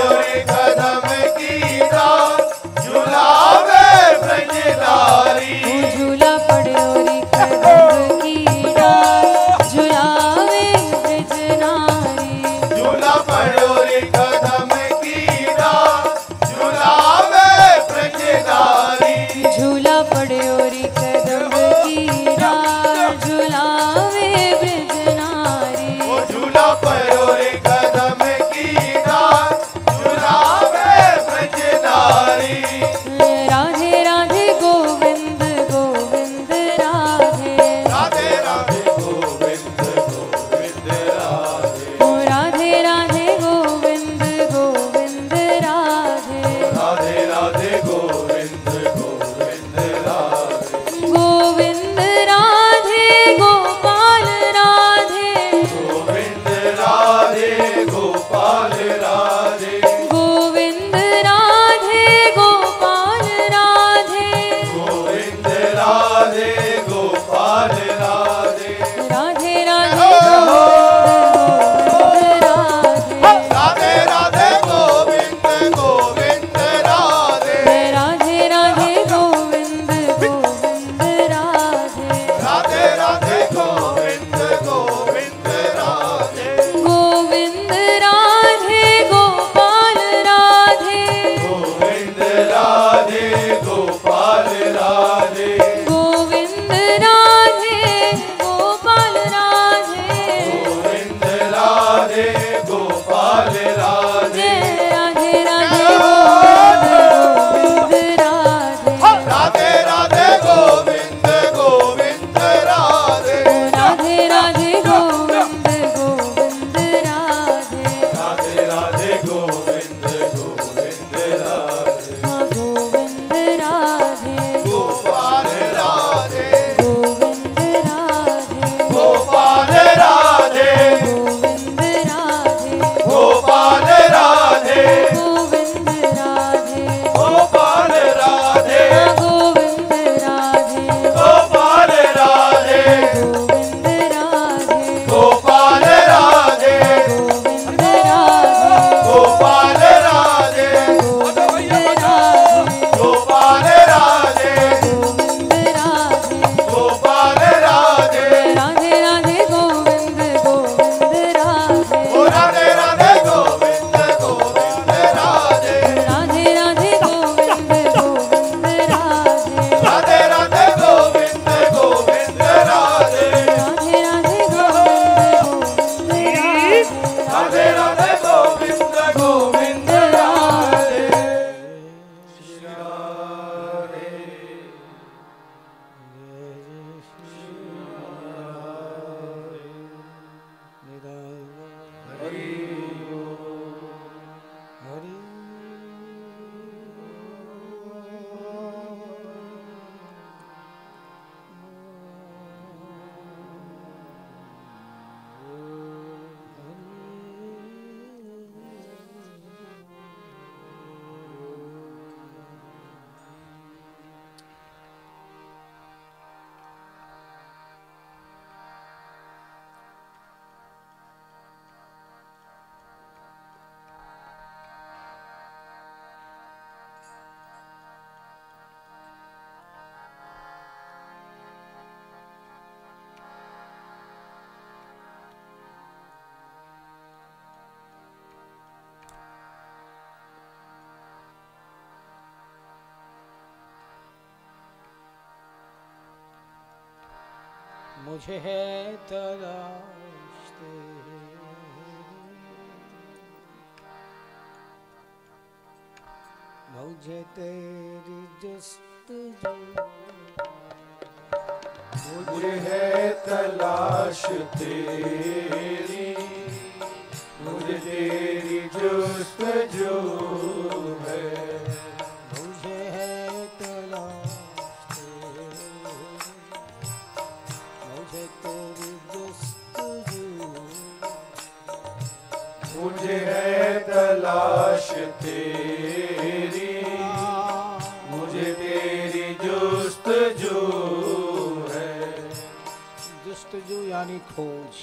खोज।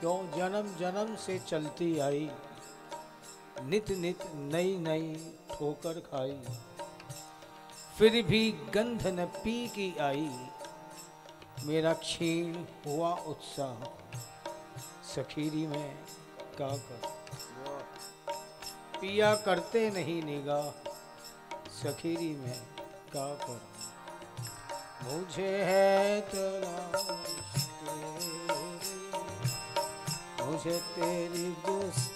क्यों जन्म जन्म से चलती आई? नित नित नई नई ठोकर खाई। फिर भी गंध न पी की आई। मेरा क्षीण हुआ उत्साह। सखीरी में का कर? पिया करते नहीं निगाह। सखीरी में का कर? मुझे है तेरा मुझे तेरी जस्तजू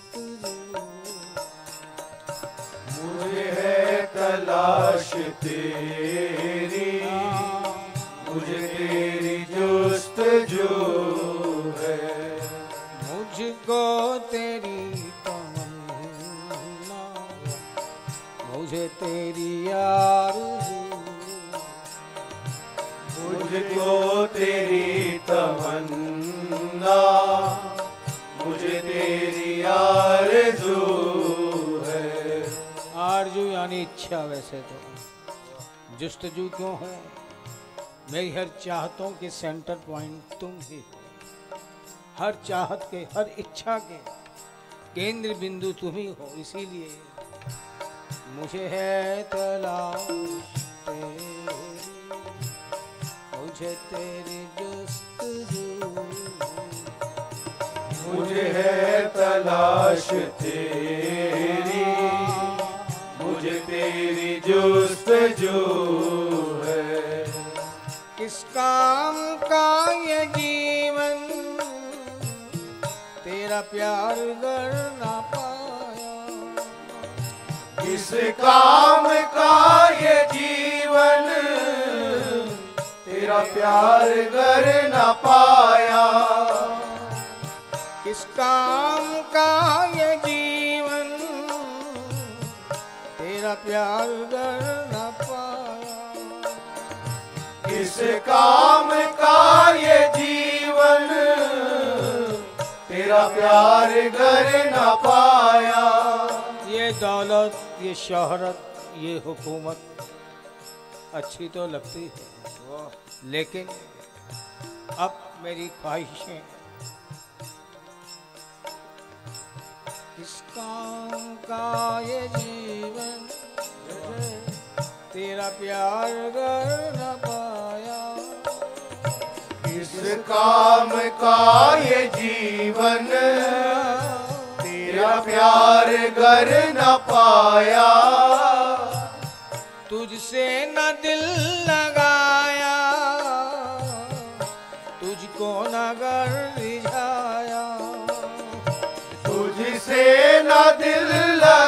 मुझे है तलाश तेरी। मुझे तेरी जुस्तजू है। मुझको तेरी तमन्ना। मुझे तेरी आरज़ू मुझको तेरी तमन्ना। मुझे तेरी आरज़ू यानी इच्छा वैसे तो। जुस्तजू क्यों है? मेरी हर चाहतों के सेंटर पॉइंट तुम ही हो। हर चाहत के, हर इच्छा के केंद्र बिंदु तुम ही हो। इसीलिए मुझे है तलाश मुझे तेरी जुस्तजू मुझे है तलाश तेरी। तेरी जुस्तजू है। किस काम का ये जीवन? तेरा प्यार कर ना पाया। किस काम का ये जीवन? तेरा प्यार कर न पाया। किस काम का ये जीवन तेरा प्यार ना पाया। किस काम का ये जीवन तेरा प्यार कर न पाया। ये दौलत ये शोहरत ये हुकूमत अच्छी तो लगती है लेकिन अब मेरी ख्वाहिशें किस काम का ये जीवन तेरा प्यार कर न पाया। किस काम का ये जीवन तेरा प्यार कर न पाया। तुझसे न दिल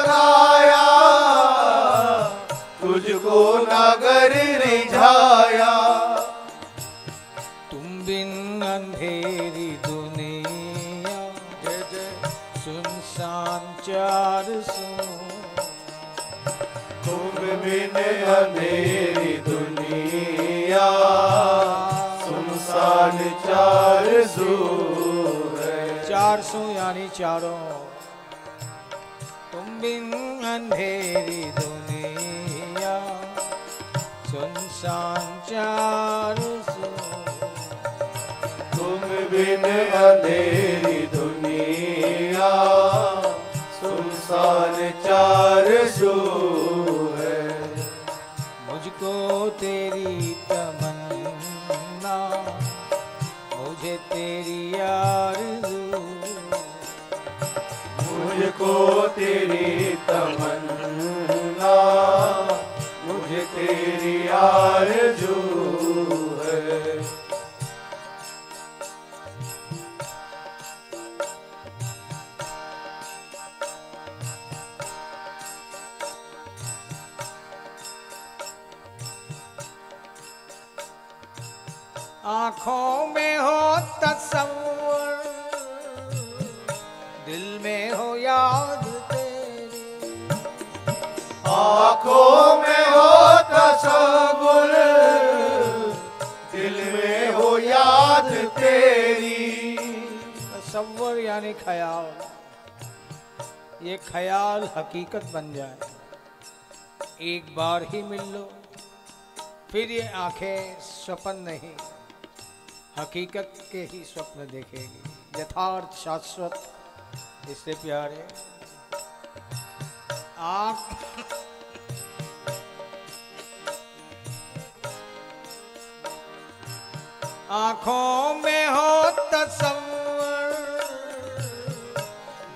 लगाया तुझको नगर रिझाया। तुम बिन अंधेरी दुनिया सुनसान चार सू तुम बिन अंधेरी दुनिया सुनसान चार सू चार सौ यानी चारों। तुम बिन अंधेरी दुनिया, सुनसान चार तुम बिन अंधेरी दुनिया, सुनसान चार सू है। मुझको तेरी मुझको तेरी तमन्ना मुझे तेरी आर आँखों में हो तस्वीर याद तेरी। आँखों में हो तस्वुर दिल में हो याद तेरी। तस्वर यानी ख्याल। ये ख्याल हकीकत बन जाए। एक बार ही मिल लो फिर ये आँखें स्वप्न नहीं। हकीकत के ही स्वप्न देखेगी। यथार्थ शाश्वत इससे प्यारे आप आँखों में हो तस्वर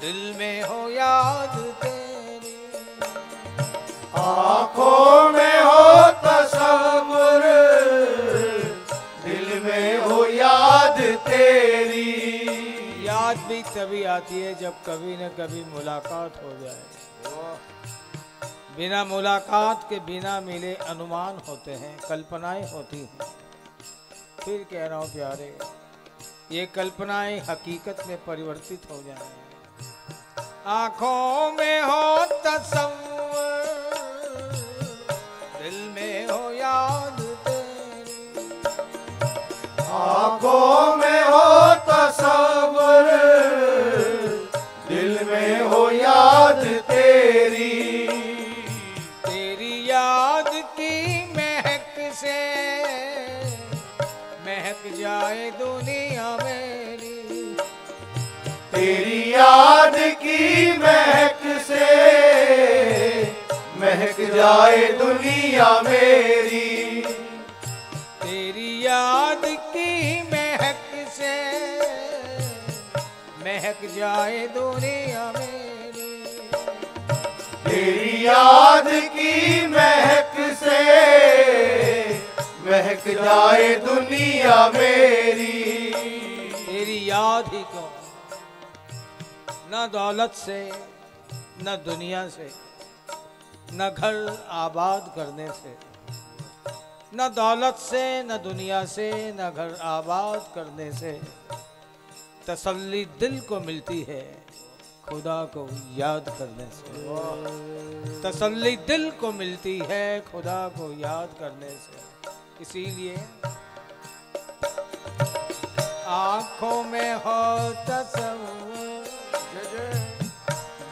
दिल में हो याद तेरी। आँखों भी तभी आती है जब कभी न कभी मुलाकात हो जाए। बिना मुलाकात के बिना मिले अनुमान होते हैं, कल्पनाएँ होती हैं। फिर कह रहा हूँ, प्यारे, ये कल्पनाएँ हकीकत में परिवर्तित हो जाए आँखों में हो तस्वर दिल में हो याद आँखों में महक से। महक जाए दुनिया मेरी। तेरी याद की महक से। महक जाए दुनिया मेरी। तेरी याद की महक से। महक जाए दुनिया मेरी। तेरी याद ही को न दौलत से, न दुनिया से, न घर आबाद करने से, न दौलत से, न दुनिया से, न घर आबाद करने से तसल्ली दिल को मिलती है खुदा को याद करने से। तसल्ली दिल को मिलती है खुदा को याद करने से। इसीलिए आँखों में हो तस्वुर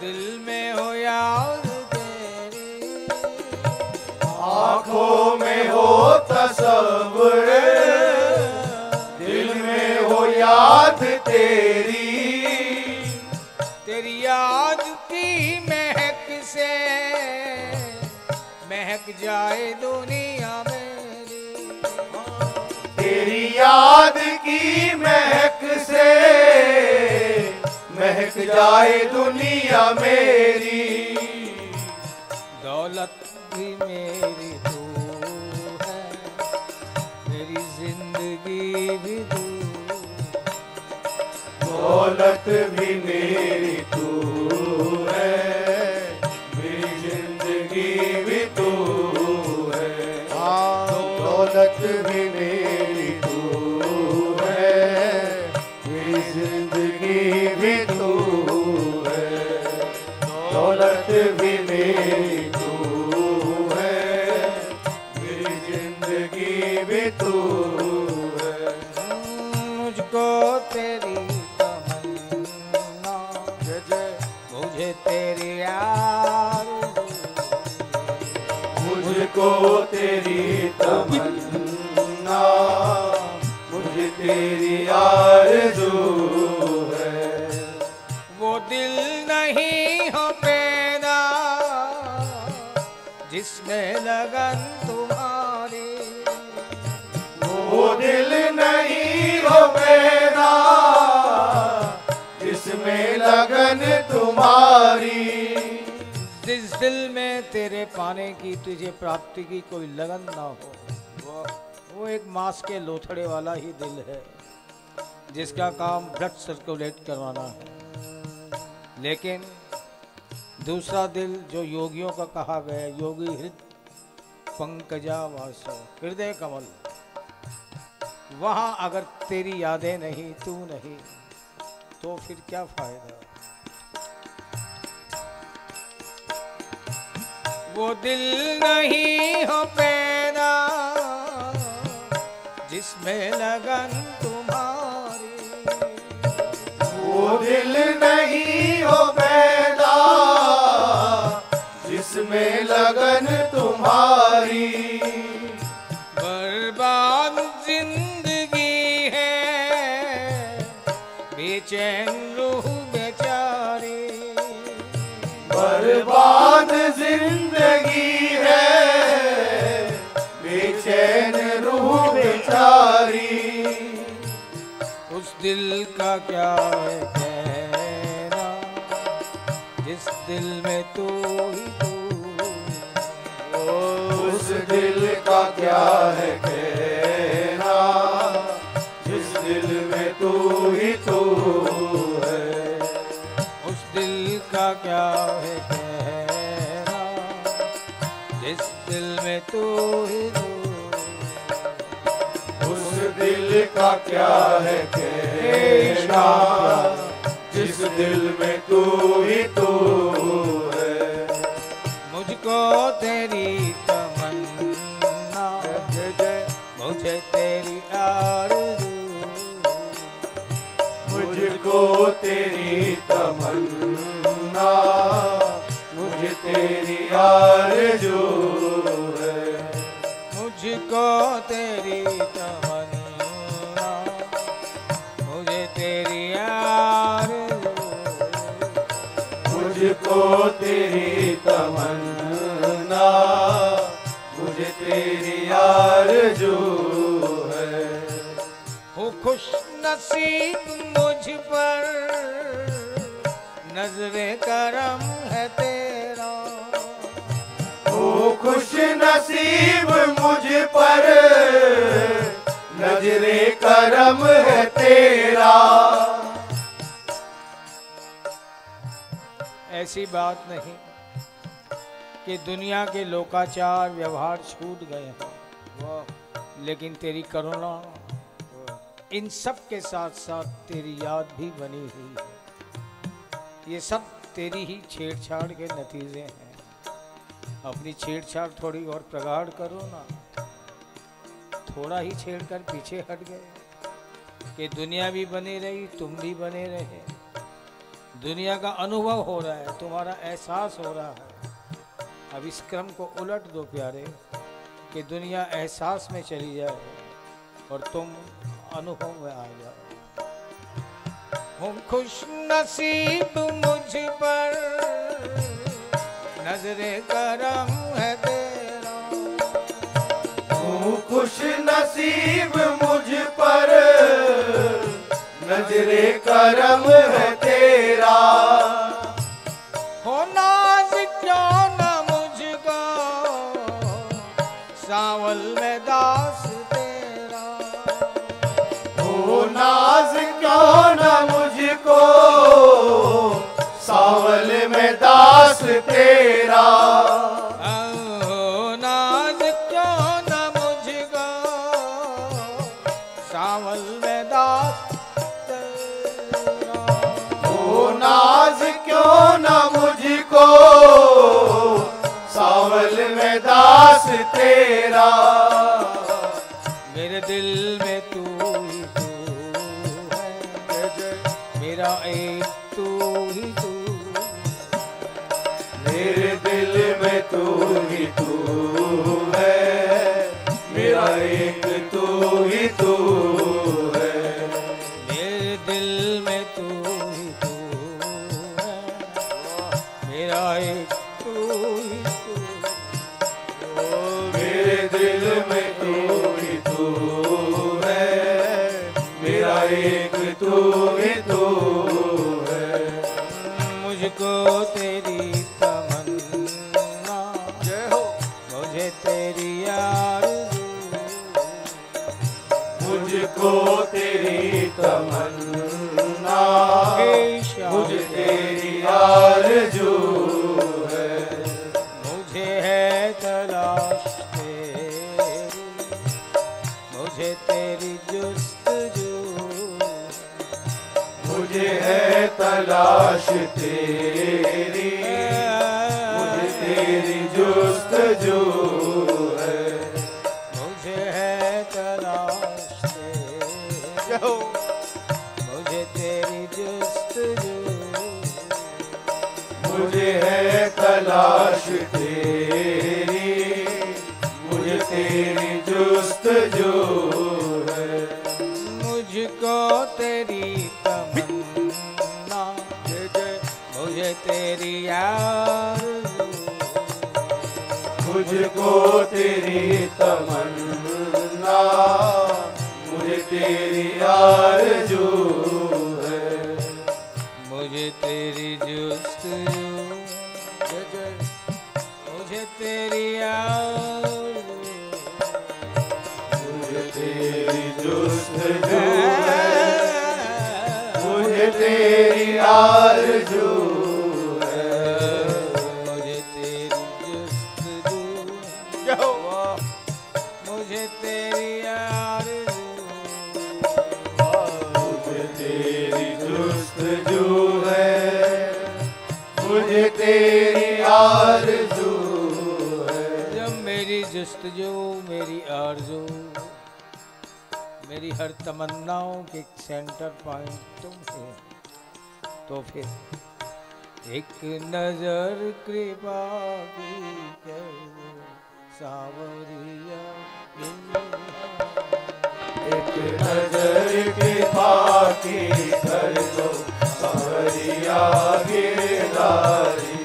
दिल में हो याद तेरी। आँखों में हो तस्वुर दिल में हो याद तेरी। तेरी याद की महक से महक जाए दुनिया मेरी। तेरी याद की महक से महक जाए दुनिया मेरी। दौलत भी मेरी तू है मेरी ज़िंदगी भी तू दौलत भी मेरी तू है मेरी ज़िंदगी भी तू है। दौलत तेरी तमन्ना, मुझे तेरी आरज़ू है। वो दिल नहीं हो पैदा, जिसमें लगन तुम्हारी। वो दिल नहीं हो पैदा, जिसमें लगन तुम्हारी। जिस दिल में तेरे पाने की, तुझे प्राप्ति की कोई लगन ना हो, वो वो एक मांस के लोथड़े वाला ही दिल है, जिसका काम ब्लड सर्कुलेट करवाना है। लेकिन दूसरा दिल जो योगियों का कहा गया है, योगी हृदय पंकजा वासव हृदय कमल। वहाँ अगर तेरी यादें नहीं, तू नहीं तो फिर क्या फ़ायदा? वो दिल नहीं हो पैदा जिसमें लगन तुम्हारी। वो दिल नहीं हो पैदा जिसमें लगन तुम्हारी। बर्बाद ज़िंदगी है बेचैन रूह बेचारी। बर्बाद ज़िंदगी है। बेचैन रूह बेचारी। उस दिल का क्या है कहना? जिस दिल में तू ही तू उस दिल का क्या है कहना? जिस दिल में तू ही तू है। उस दिल का क्या है दिल ही उस दिल का क्या है कहना? जिस दिल में तू ही तू है। मुझको तेरी तमन्ना मुझे तेरी आरज़ू। मुझको तेरी तमन्ना मुझे तेरी आरज़ू। मुझको तेरी तमन्ना मुझे तेरी आरज़ू मुझको तेरी तमन्ना मुझे तेरी आरज़ू है। हो खुश नसीब मुझ पर नजरे करम खुश नसीब मुझ पर। नजरे करम है तेरा। ऐसी बात नहीं कि दुनिया के लोकाचार व्यवहार छूट गए हैं। लेकिन तेरी करुणा, इन सब के साथ साथ तेरी याद भी बनी हुई है। ये सब तेरी ही छेड़छाड़ के नतीजे हैं। अपनी छेड़छाड़ थोड़ी और प्रगाढ़ करो ना। थोड़ा ही छेड़कर पीछे हट गए। कि दुनिया भी बनी रही, तुम भी बने रहे। दुनिया का अनुभव हो रहा है, तुम्हारा एहसास हो रहा है। अब इस क्रम को उलट दो प्यारे, कि दुनिया एहसास में चली जाए और तुम अनुभव में आ जाओ। हम खुश नसीब मुझ पर। नजरे करम है तेरा। तू खुश नसीब मुझ पर नजरे करम है तेरा। हो नाज क्यों न मुझको? सावल में दास तेरा। ओ नाज क्यों न मुझको? सावल में दास हो नाज क्यों न मुझको? सावल में दास तेरा। नाज क्यों न मुझको? सावल में दास तेरा। मेरे दिल में तू ही तू है मेरा एक में तू ही तू है मेरा एक तू ही तू तलाश तेरी मुझे तेरी जुस्त जो तेरी तमन्ना, मुझे तेरी आरज़ू है। मुझे तेरी जुस्तजू मुझे तेरी मुझे तेरी जुस्तजू है, मुझे तेरी मेरी हर तमन्नाओं के सेंटर पॉइंट तुम हो। तो फिर एक नज़र कृपा की सावरिया एक नज़र कृपा पाती कर दो सावरिया गिरदारी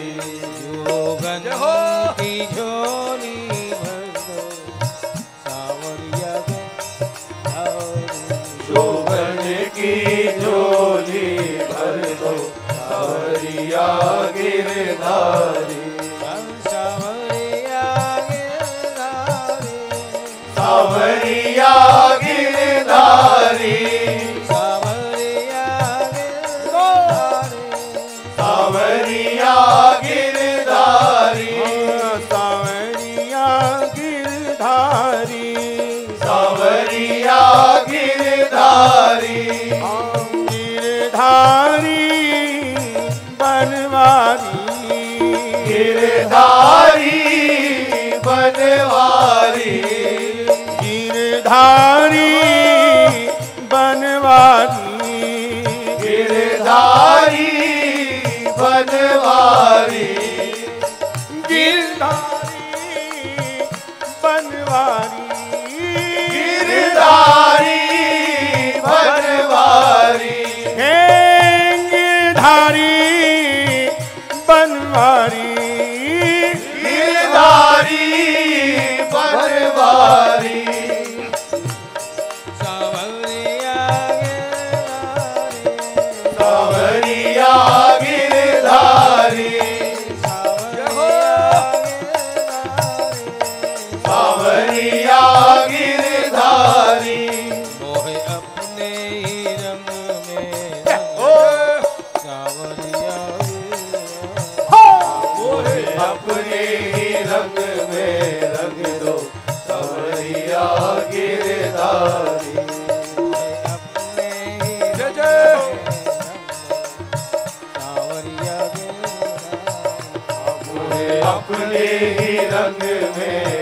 હર गिरधारी बनवारी। गिरधारी है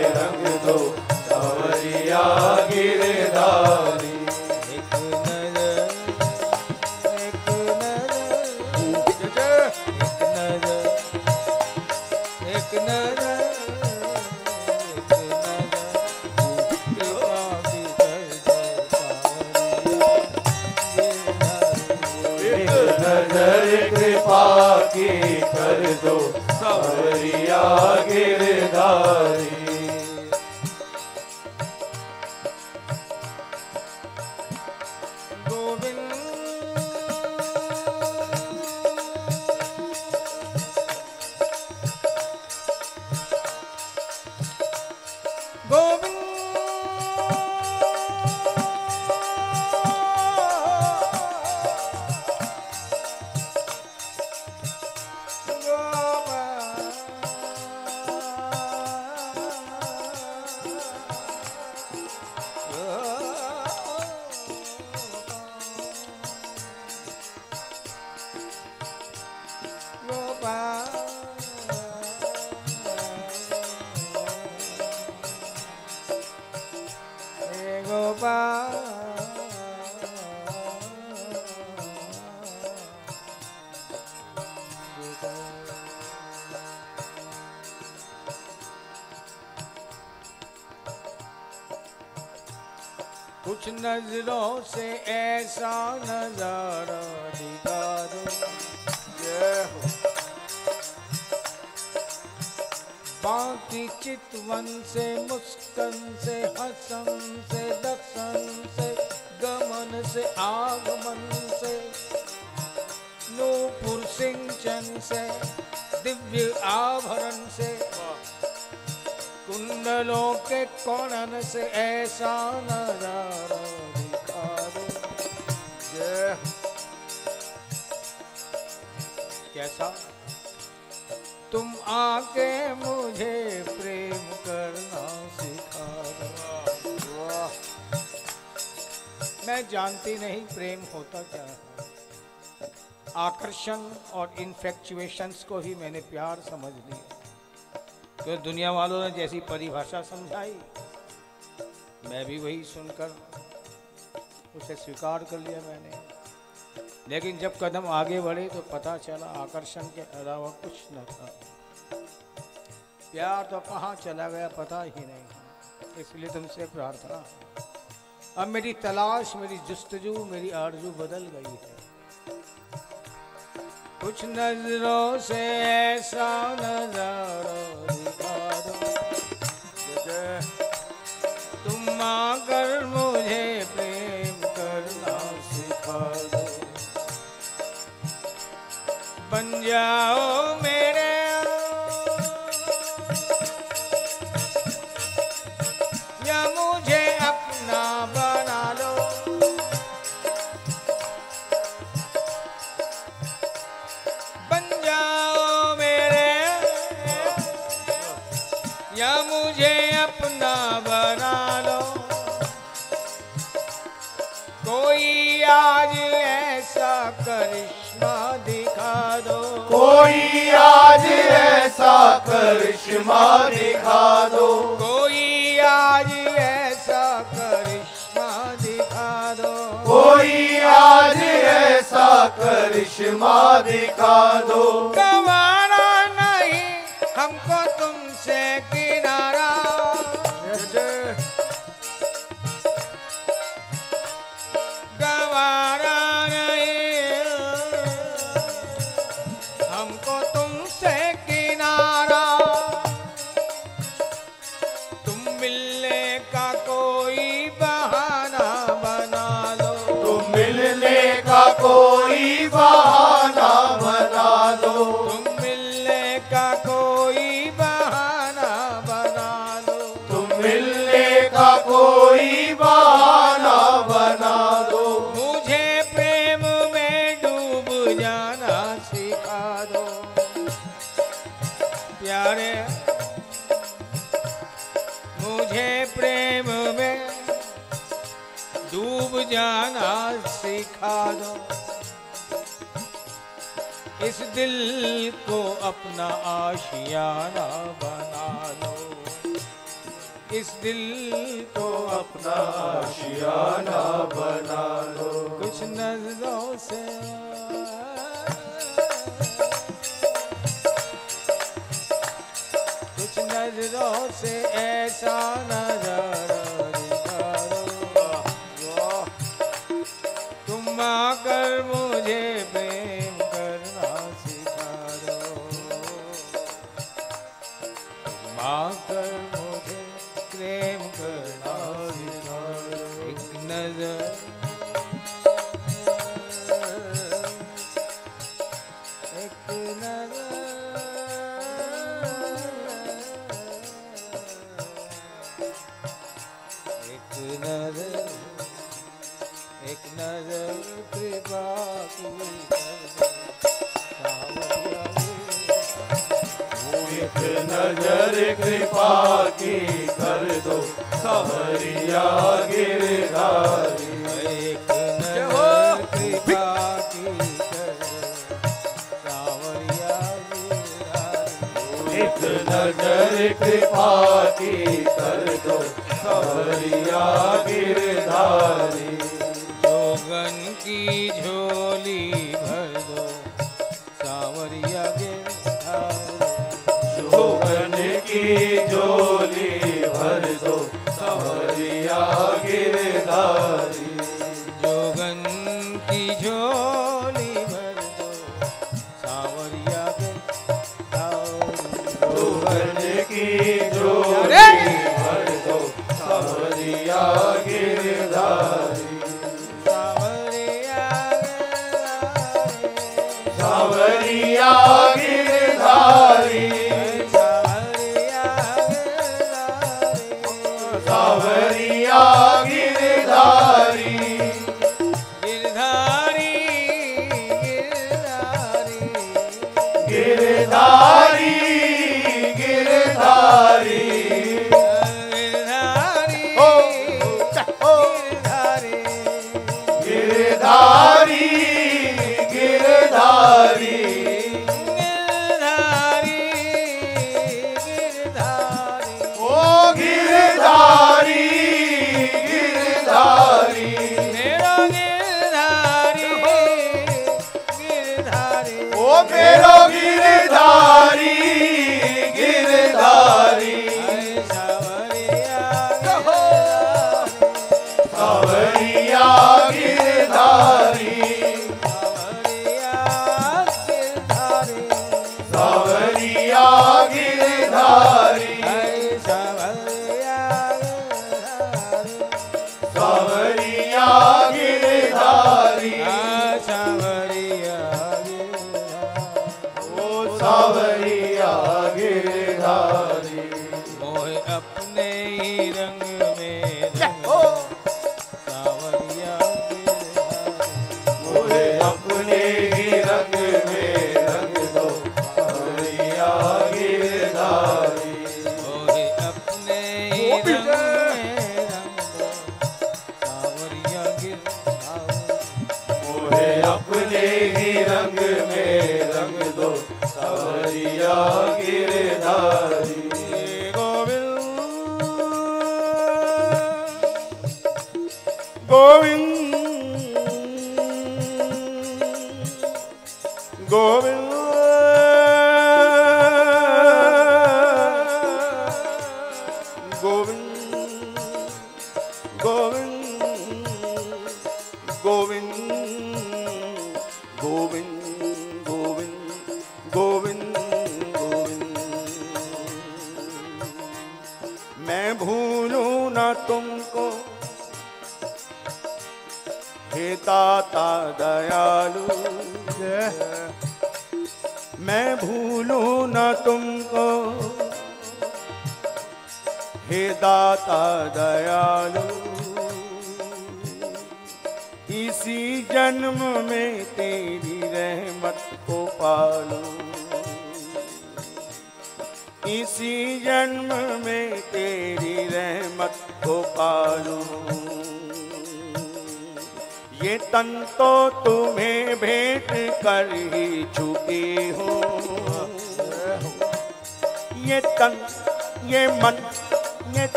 बाकी चितवन से मुस्कन से हसन से दर्शन से गमन से आगमन से नूपुर सिंचन से दिव्य आभरण से कुंडलों के कोणन से ऐसा नज़ारा दिखा दो जय। कैसा? आके मुझे प्रेम करना सिखा मैं जानती नहीं प्रेम होता क्या है। आकर्षण और इन्फेक्चुएशंस को ही मैंने प्यार समझ लिया। तो दुनिया वालों ने जैसी परिभाषा समझाई? मैं भी वही सुनकर उसे स्वीकार कर लिया मैंने। लेकिन जब कदम आगे बढ़े तो पता चला आकर्षण के अलावा कुछ न था। प्यार तो कहाँ चला गया पता ही नहीं। इसलिए तुमसे प्रार्थना। अब मेरी तलाश, मेरी जुस्तजू, मेरी आरज़ू बदल गई है। कुछ नज़रों से ऐसा नज़ारा। तुम आकर मुझे प्रेम करना सिखा दो। बन जाओ आज ऐसा करिश्मा दिखा दो। कोई आज ऐसा करिश्मा दिखा दो। कोई आज ऐसा करिश्मा दिखा दो। गवारा दिल को अपना आशियाना बना लो। इस दिल को अपना आशियाना बना लो। कुछ नज़रों से कुछ नज़रों से ऐसा नज़ारा हरिया गिरधारी नज़र कृपा की कर दो सवरिया गिरधारी जोगन की झोली भर दो। सावरिया गिरधारी जोगन की झोली भर दो। ગયા ગિરધારી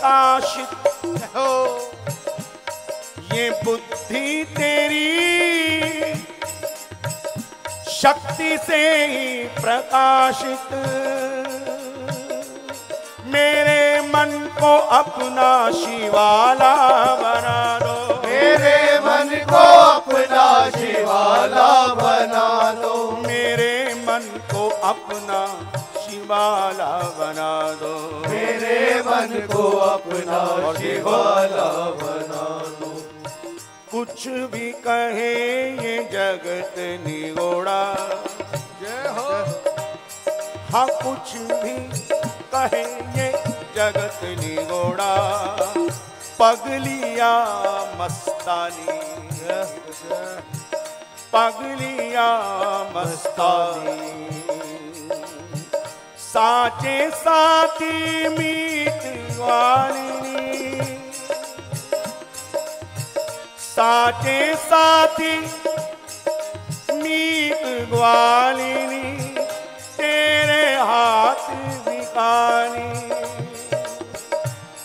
प्रकाशित हो। ये बुद्धि तेरी शक्ति से ही प्रकाशित। मेरे मन को अपना शिवाला बना दो। मेरे मन को अपना शिवाला बना दो। मेरे मन को अपना शिवा मन को अपना शिवाला बना लो कुछ भी कहे ये जगत निगोड़ा। जय हो। हाँ कुछ भी कहे ये जगत निगोड़ा। पगलिया मस्तानी। पगलिया मस्तानी। साचे साथी मीत वाली। साचे साथी मीत ग्वालिनी तेरे हाथ भिखारी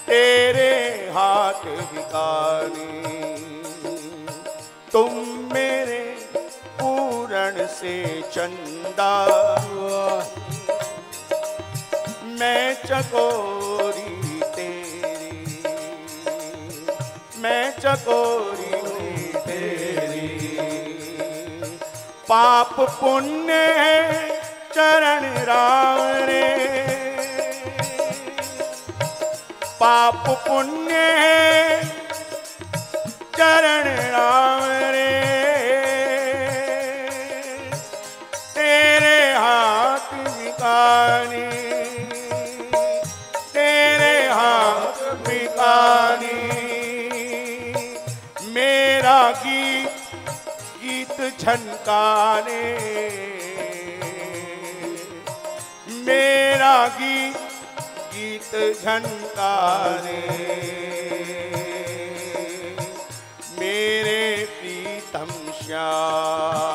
तेरे हाथ भिखारी तुम मेरे पूरण से चंदा। मैं चकोरी तेरी, मैं चकोरी तेरी। पाप पुण्य चरण राम रे पाप पुण्य चरण राम झनकाने मेरा गीत गीत झनकारे मेरे प्रीतम श्याम।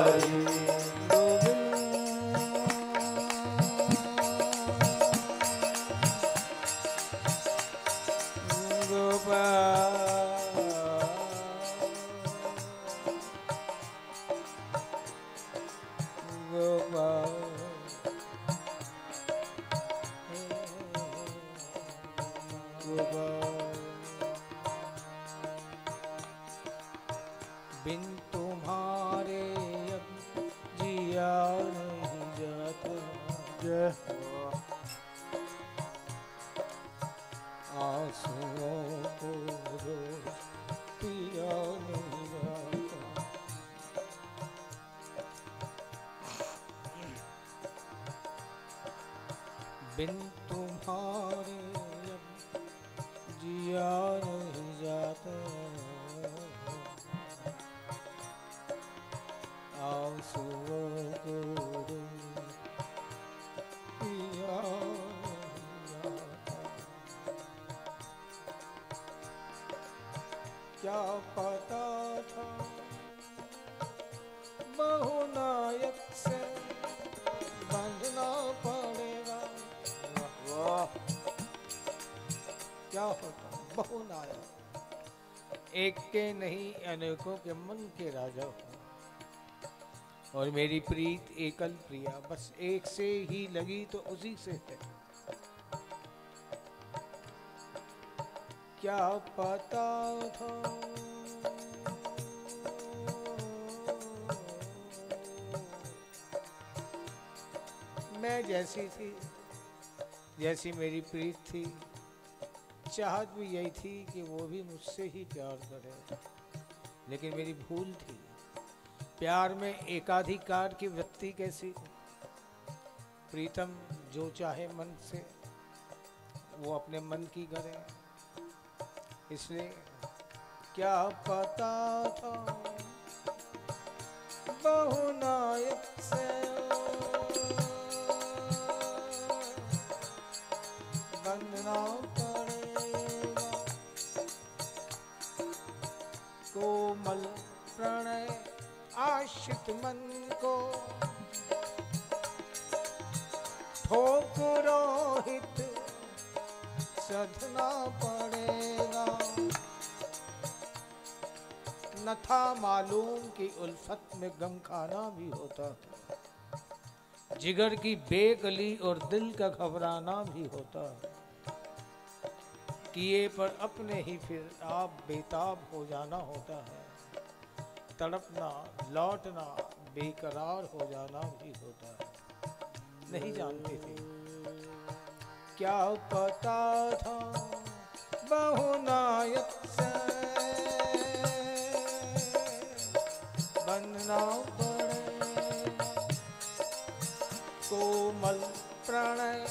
मेरी प्रीत एकल प्रिया, बस एक से ही लगी तो उसी से है। क्या पता था मैं जैसी थी, जैसी मेरी प्रीत थी, चाहत भी यही थी कि वो भी मुझसे ही प्यार करे, लेकिन मेरी भूल थी। प्यार में एकाधिकार की वृत्ति कैसी प्रीतम जो चाहे मन से, वो अपने मन की करे इसलिए क्या पता था? बहुनायक से। पड़ेगा मन को ठोकरोहित सधना पड़ेगा। न था मालूम कि उल्फत में गम खाना भी होता है जिगर की बेगली और दिल का घबराना भी होता है किए पर अपने ही फिर आप बेताब हो जाना होता है। तड़पना, लौटना, बेकरार हो जाना भी होता है। नहीं जानते थे। क्या पता था बहुनायक से बनना पड़ेगा कोमल प्रणय,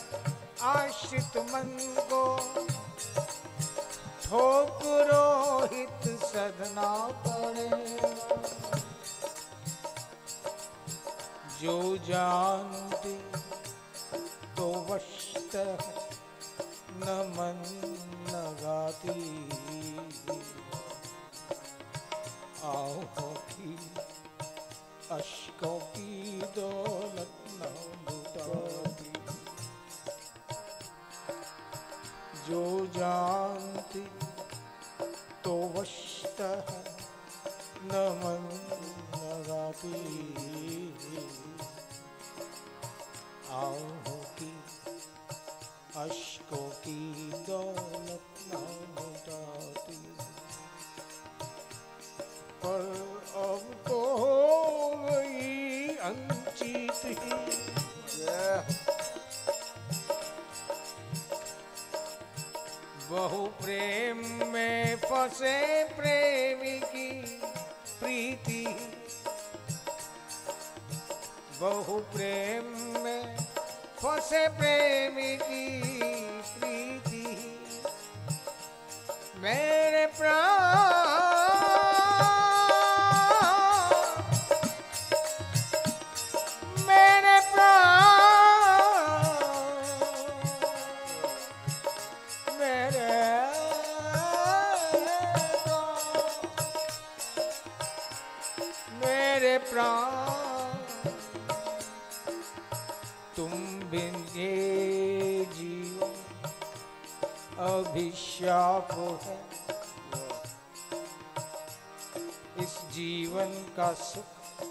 आश्रित मन को ठोकरोहित सदना पड़ेगा जो जानते तो वशत न मन लगाती। आओ की अशकों की दौलत न लुटाती। जो जानती तो वशत न मन लगाती आओ प्रेम प्रेमी की प्रीति। बहु प्रेम में फंसे प्रेमी की सुख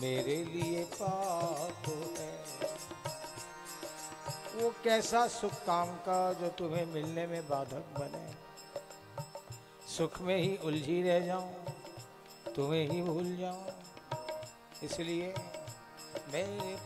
मेरे लिए पाप है। वो कैसा सुख काम का जो तुम्हें मिलने में बाधक बने। सुख में ही उलझी रह जाऊँ, तुम्हें ही भूल जाऊँ। इसलिए मेरे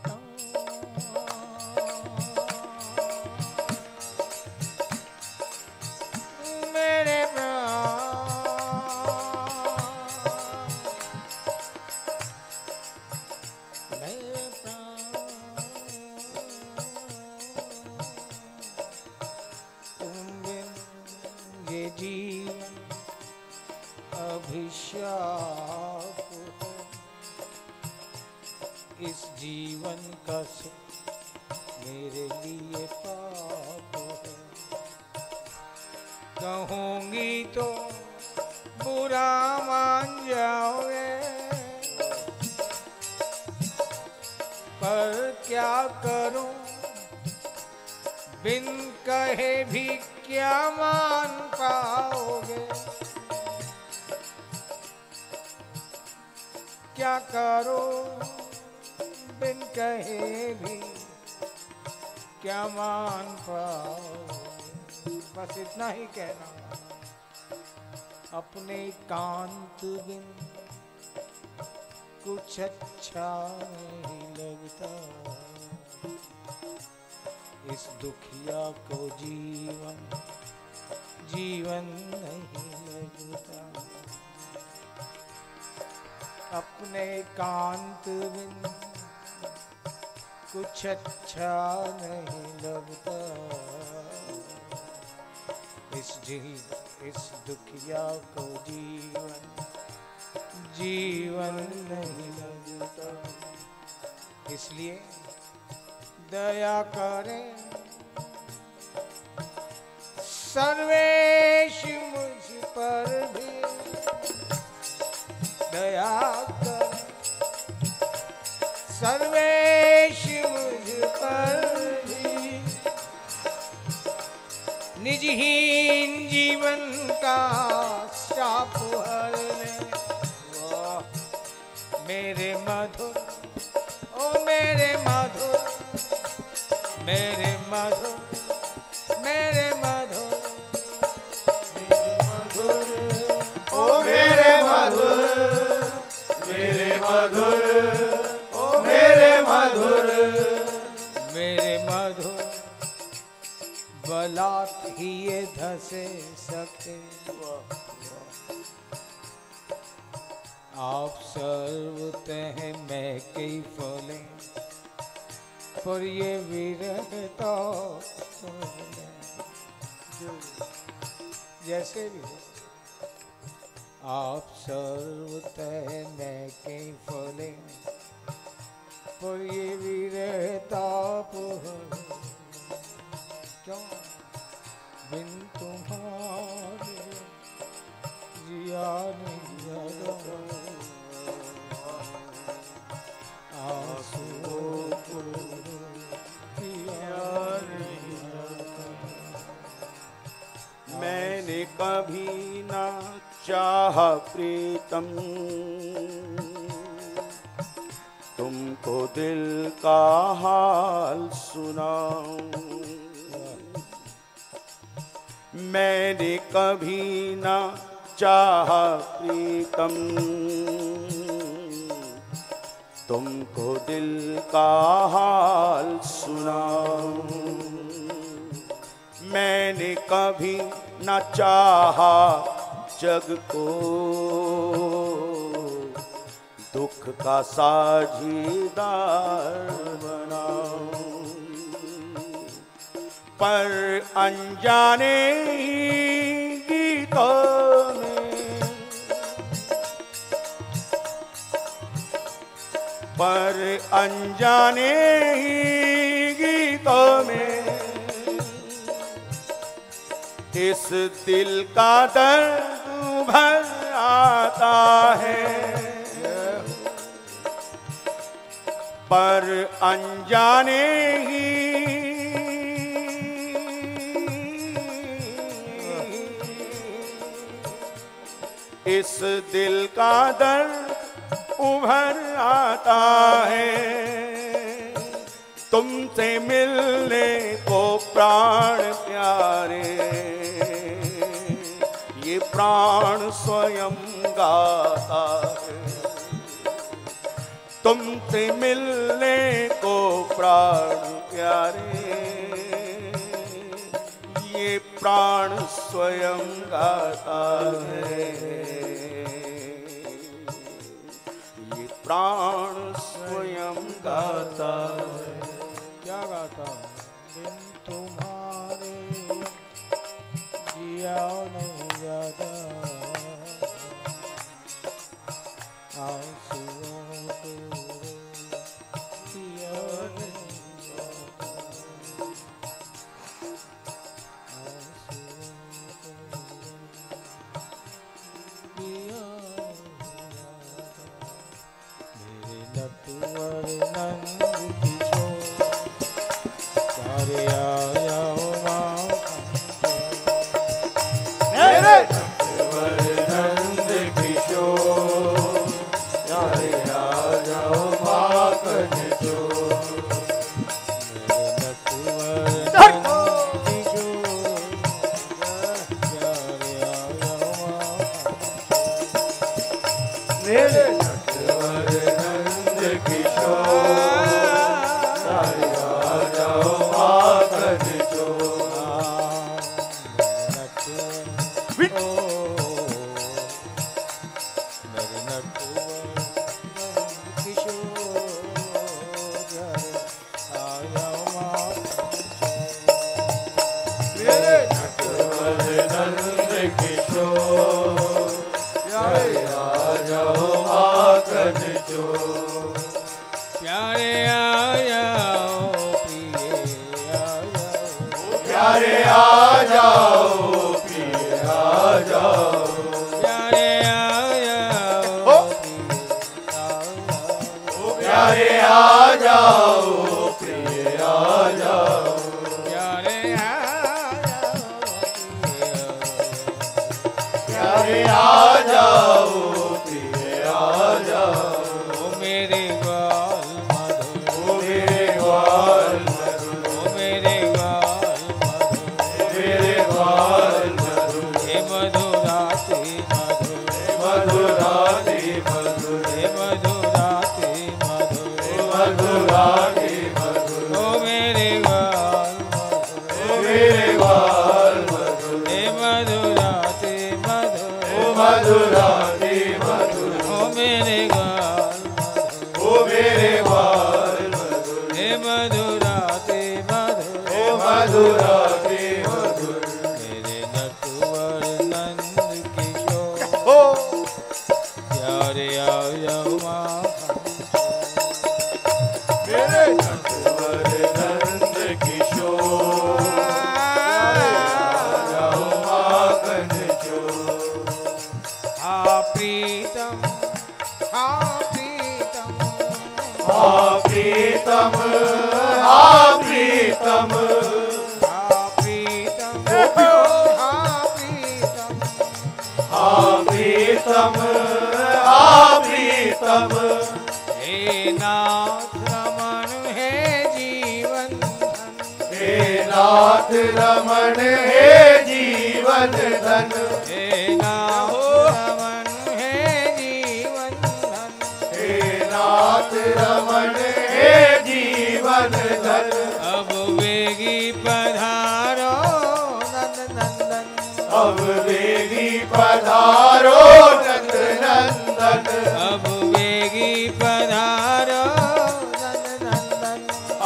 दया करें। सर्वेश मुझ पर भी दया कर। सर्वेश मुझ पर भी निजहीन जीवन का शाप हर ले। मेरे मधुर ओ मेरे मधुर मेरे मधुर मेरे मधुर ओ मेरे मधुर मेरे मधुर, ओ मेरे मधुर। मेरे मधुर ही ये धसे सके। आप हैं, मैं कई फले। पर ये विरहता जैसे भी आप सर्वत मैं कई फले पर ये क्यों? बिन तुम्हारे जिया नहीं मैंने कभी ना चाह प्रीतम। तुमको दिल का हाल सुनाऊं। मैंने कभी ना चाह प्रीतम। तुमको दिल का हाल सुनाऊं। मैंने कभी न चाहा जग को। दुख का साझीदार बनाऊँ। पर अनजाने गीतों पर अनजाने ही गीतों में इस दिल का दर्द भर आता है। पर अनजाने ही इस दिल का दर्द उभर आता है। तुमसे मिलने को प्राण प्यारे। ये प्राण स्वयं गाता है। तुमसे मिलने को प्राण प्यारे। ये प्राण स्वयं गाता है। प्राण स्वयं गाता क्या गाता तुम्हारे जिया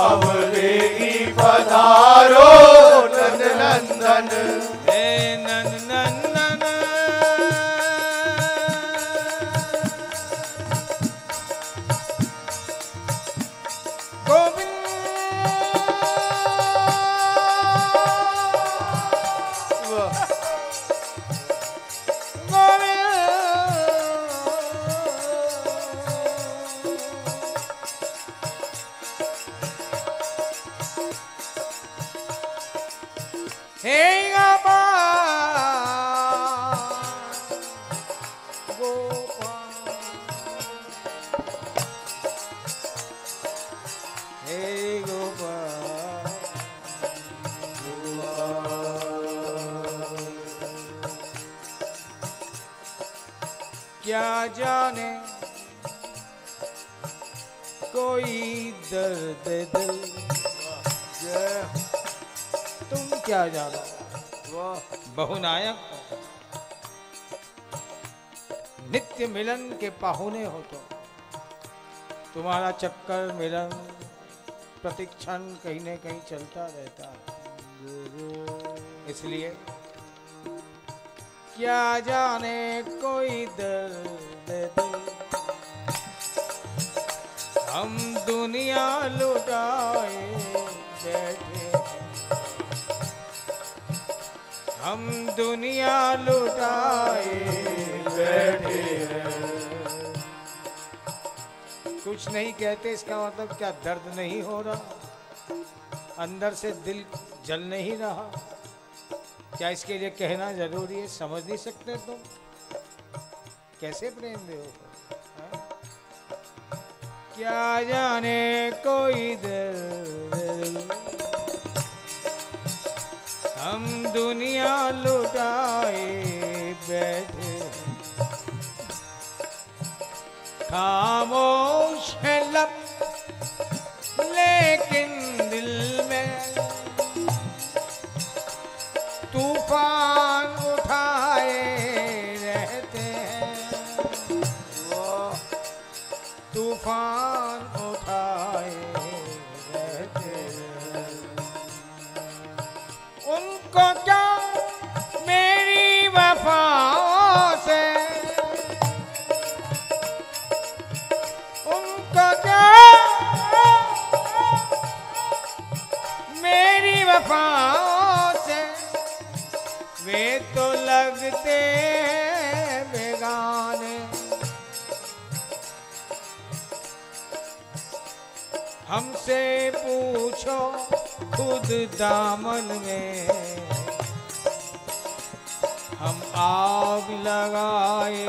नंदन अब वेगी पधारो नंद नंदन। चक्कर मिलन प्रतिक्षण कहीं न कहीं चलता रहता है। इसलिए क्या जाने कोई दर्द दिल हम दुनिया लुटाए बैठे हम दुनिया लुटाए बैठे हैं। कुछ नहीं कहते, इसका मतलब क्या दर्द नहीं हो रहा? अंदर से दिल जल नहीं रहा। क्या इसके लिए कहना ज़रूरी है? समझ नहीं सकते तुम। कैसे प्रेम दे क्या जाने कोई दिल? हम दुनिया लुटाए, बैठे। खामोश है लब लेकिन दिल में तूफ़ान पूछो खुद दामन में। हम आग लगाए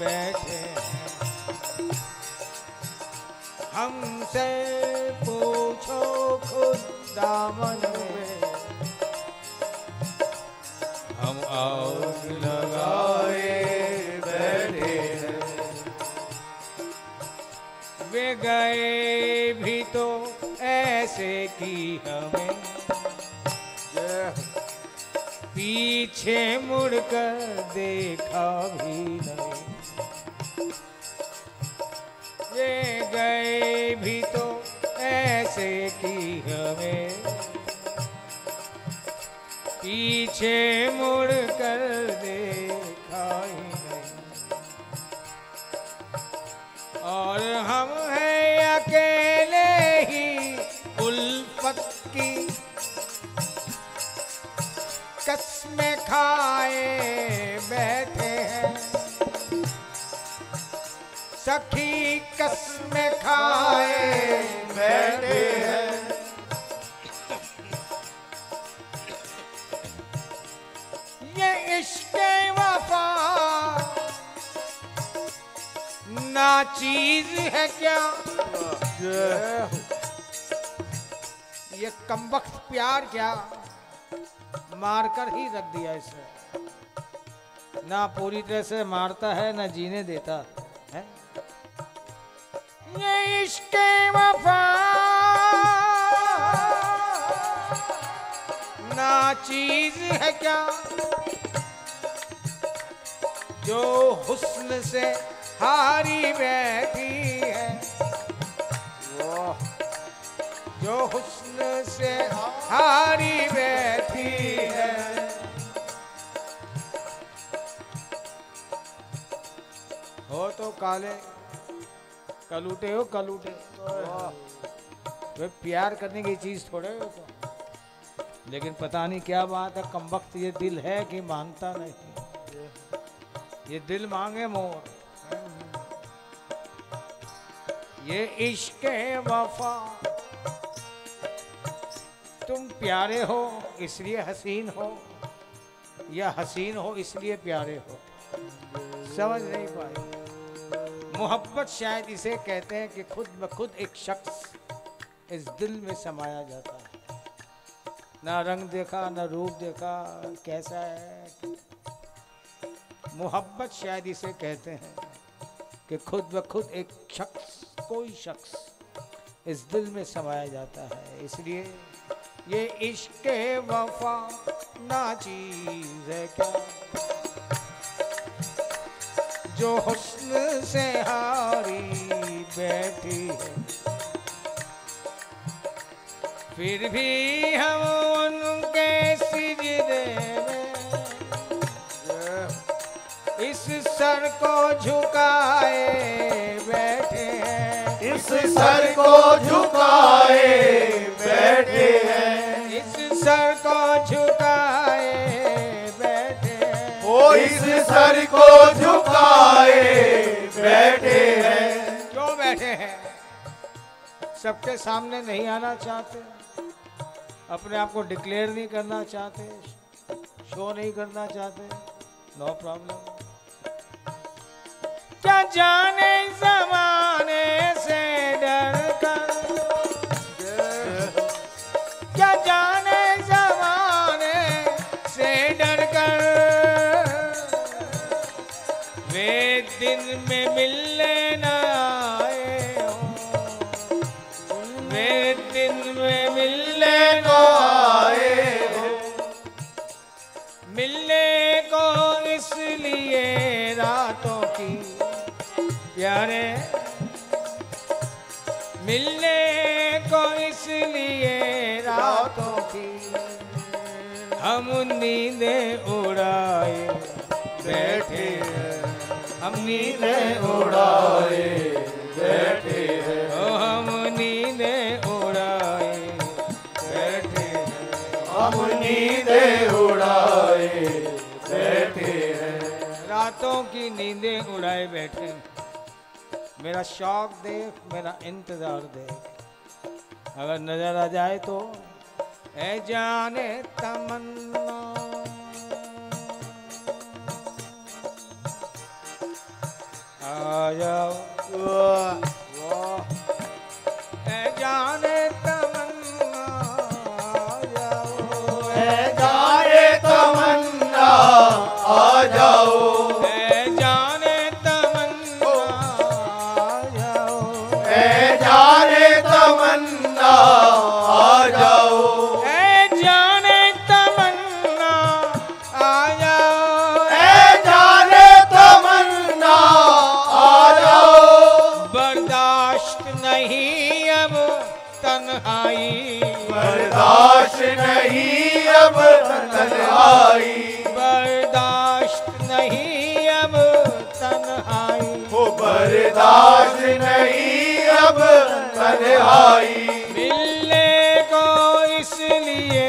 बैठे हमसे पूछो खुद दामन में। हम आग लगाए बैठे वे गए हमें। पीछे मुड़कर देखा भी नहीं ये कमबख्त प्यार क्या? मारकर ही रख दिया इसे। ना पूरी तरह से मारता है, ना जीने देता है। ये इश्क वफा। ना चीज़ है क्या? जो हुस्न से हारी बैठी है। वो जो हुस्न से हारी बैठी है। हो तो काले, कलूटे हो, कलूटे। वे प्यार करने की चीज़ थोड़े हो तो। लेकिन पता नहीं क्या बात है कम वक्त ये दिल है कि मानता नहीं। ये दिल मांगे मोर। ये इश्क वफा। तुम प्यारे हो, इसलिए हसीन हो, या हसीन हो, इसलिए प्यारे हो? समझ नहीं पाए मोहब्बत शायद इसे कहते हैं कि खुद ब खुद एक शख्स इस दिल में समाया जाता है। ना रंग देखा, ना रूप देखा, कैसा है? मोहब्बत शायद इसे कहते हैं कि खुद ब खुद एक शख्स, कोई शख्स इस दिल में समाया जाता है, इसलिए ये इश्क वफा ना चीज़ है क्या? जो हुस्न से हारी बैठी है। फिर भी हम उनके सिजदे में इस सर को झुकाए बैठे हैं। इस सर को झुकाए बैठे हैं। इस सर को झुकाए बैठे हैं। क्यों बैठे हैं? सबके सामने नहीं आना चाहते। अपने आप को डिक्लेयर नहीं करना चाहते। शो नहीं करना चाहते। नो प्रॉब्लम क्या जाने जमाने प्यारे मिलने को इसलिए रातों की हम नींदें उड़ाए बैठे हम नींदें उड़ाए बैठे हैं। ओ हम नींदें उड़ाए बैठे हम नींदें उड़ाए बैठे हैं। रातों की नींदें उड़ाए बैठे मेरा शौक देख मेरा इंतज़ार देख अगर नज़र आ जाए तो ए जाने तमन्ना। आ जाओ जाओ। तन्हाई मिलने को इसलिए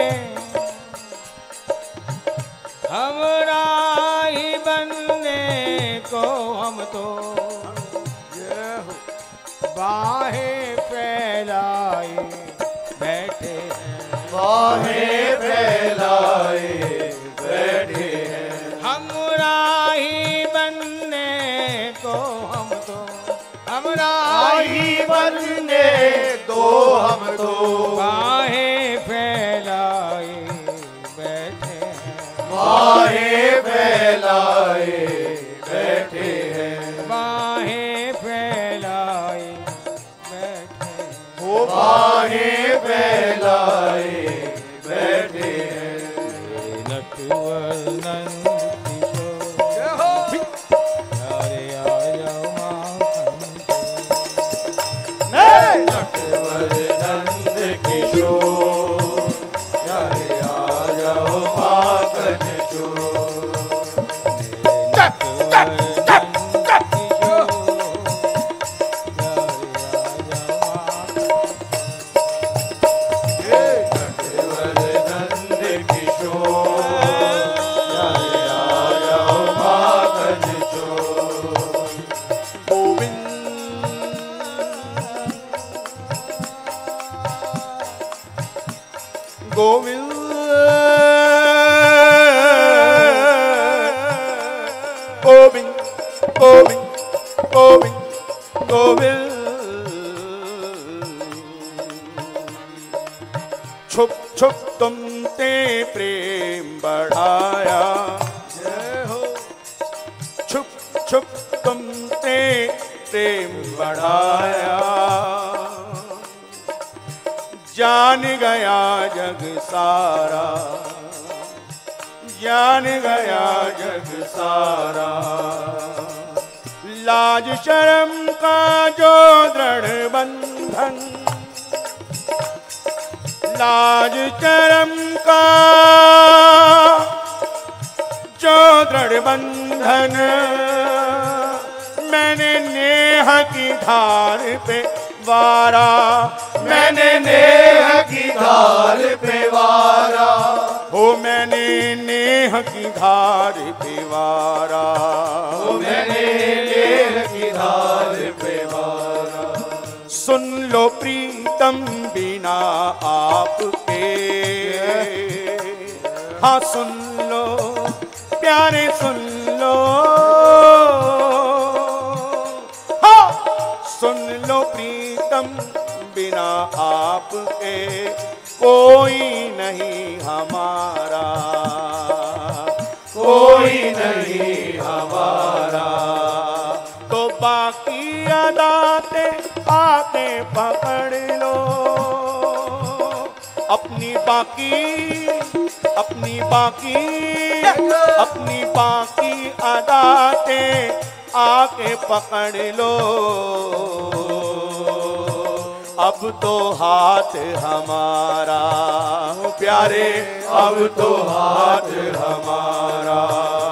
हमरा ही बनने को हम तो बाहें फैलाए बैठे हैं। बाहें फैलाए। बनने दो हम तो। बाहें ਗੋਵਿੰਦ ਗੋਬਿੰਦ ਗੋਬਿੰਦ ਗੋਬਿੰਦ ਗੋਬਿੰਦ सारा। जान गया जग सारा। लाज शर्म का जो दृढ़ बंधन, लाज शर्म का जो दृढ़ बंधन, मैंने नेह की धार पे वारा। मैंने नेह की धार पे नेह की धार पे वारा ओ मैंने नेह की धार पे वारा सुन लो प्रीतम बिना आपके। हाँ सुन लो, प्यारे सुन लो। हाँ सुन लो प्रीतम बिना आपके। कोई नहीं हमारा। अदाते पकड़ लो। अपनी बाकी अपनी बाकी अपनी बाकी अदाते आके पकड़ लो। अब तो हाथ हमारा, प्यारे, अब तो हाथ हमारा।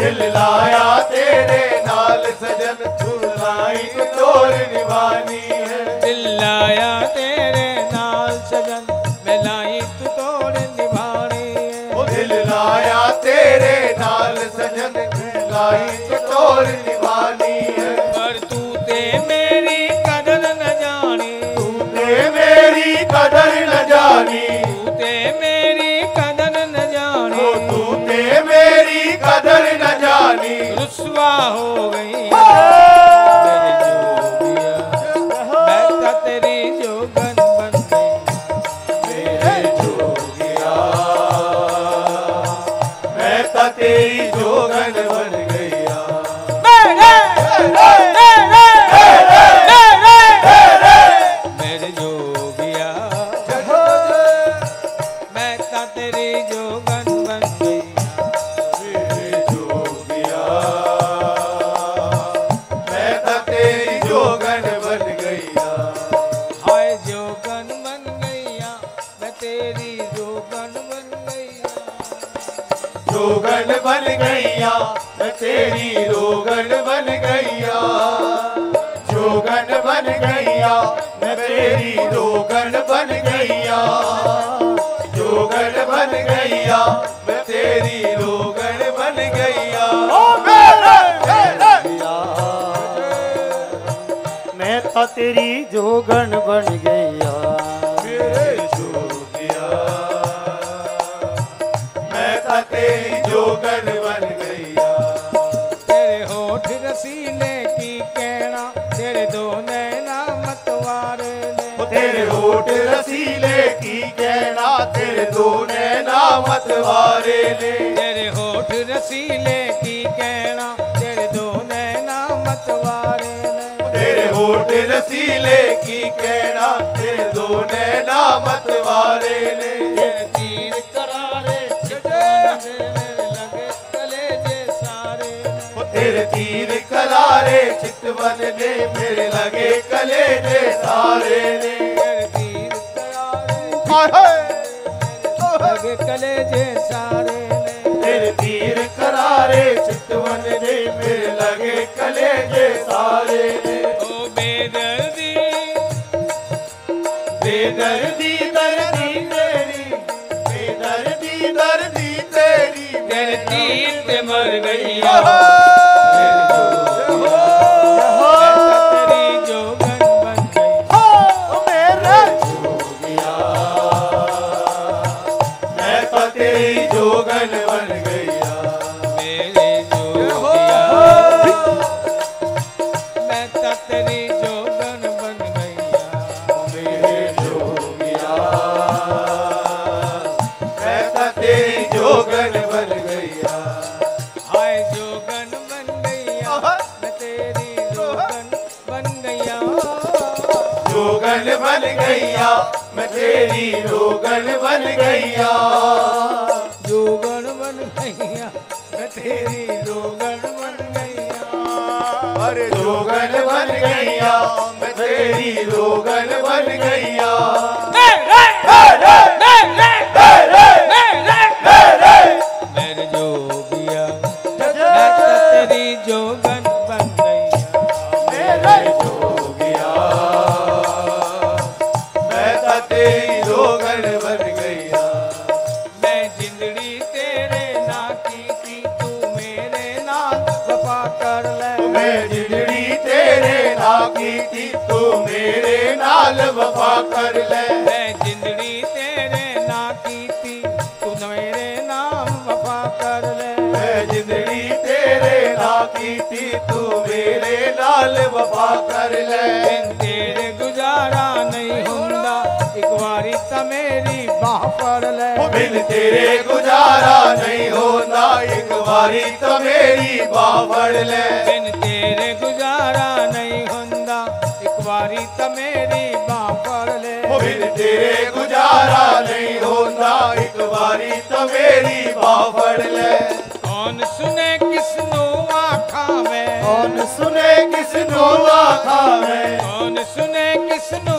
दिल लाया तेरे नाल सजन तू लाई तोर निभानी है। दिल लाया तेरे नाल सजन मैं लाई तू तोर निभानी है। दिल लाया तेरे नाल सजन मैं लाई तू तेरी जोगन बन गया। तेरी बन गया। तेरे होठ रसीले की कहना तेरे दो तेरे होठ की कहना तेरे दो तेरे होठ रसीले की तेरे रसीले की कहना तेरे दो नैना मतवारे ने। तीर करारे लगे कलेजे सारे तेरे तीर करारे चितवन ने मेरे लगे कलेजे सारे ने। तीर करारे लगे कलेजे सारे तेरे तीर करारे चितवन ने मेरे लगे कले कलेजे सारे ने। ਬੇਦਰਦੀ ਦਰਦੀ ਤੇਰੀ ਬੇਦਰਦੀ ਦਰਦੀ ਤੇਰੀ ਦਿਲ ਦੀ ਤੇ ਮਰ ਗਈ ਓ तेरी रोगन बन गैया जोगन बन गैया तेरी रोगन बन गैया अरे जोगन बन गैया तेरी रोगन बन गैया कर ले ओ बिन तेरे गुजारा नहीं होता एक बारी तो मेरी बावड़ ले। बिन तेरे गुजारा नहीं होता एक बारी तो मेरी बावड़ ले। ओ बिन तेरे गुजारा नहीं होता एक बारी तो मेरी बावड़ ले। कौन सुने किसनो आखा में कौन सुने किसनो आखा में कौन सुने किसनो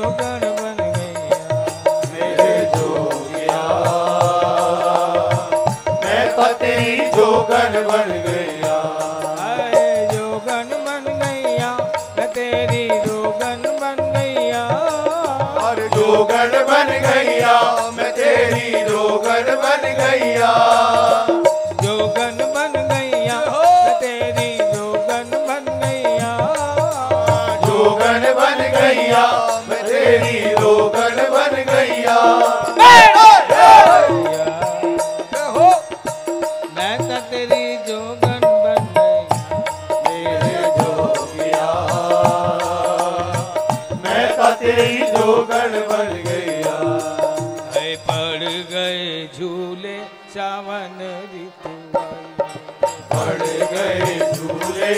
मेरी रोगन बन गैया तो तेरी बन गया मैं तो तेरी बन गया गए झूले ऋतु। गए झूले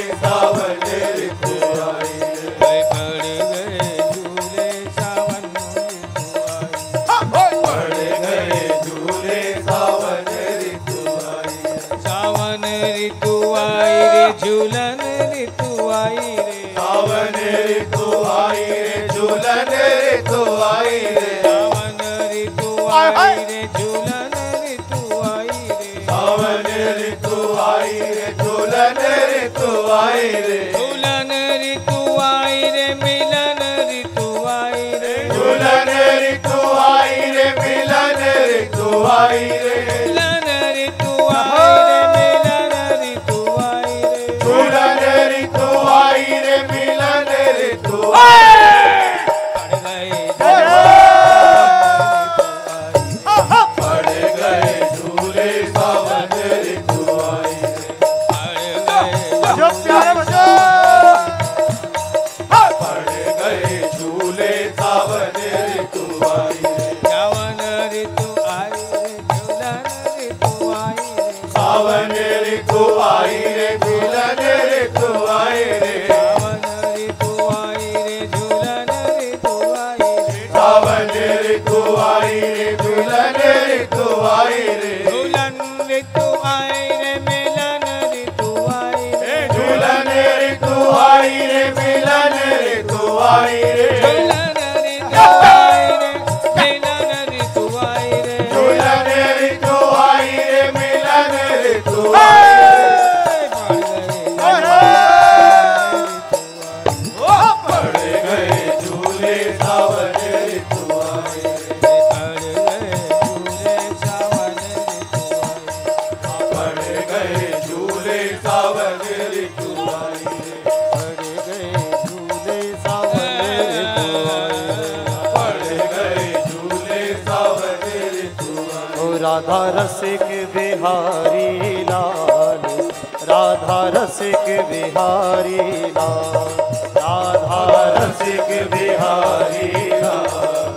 रसिक बिहारी लाल राधा रसिक बिहारी लाल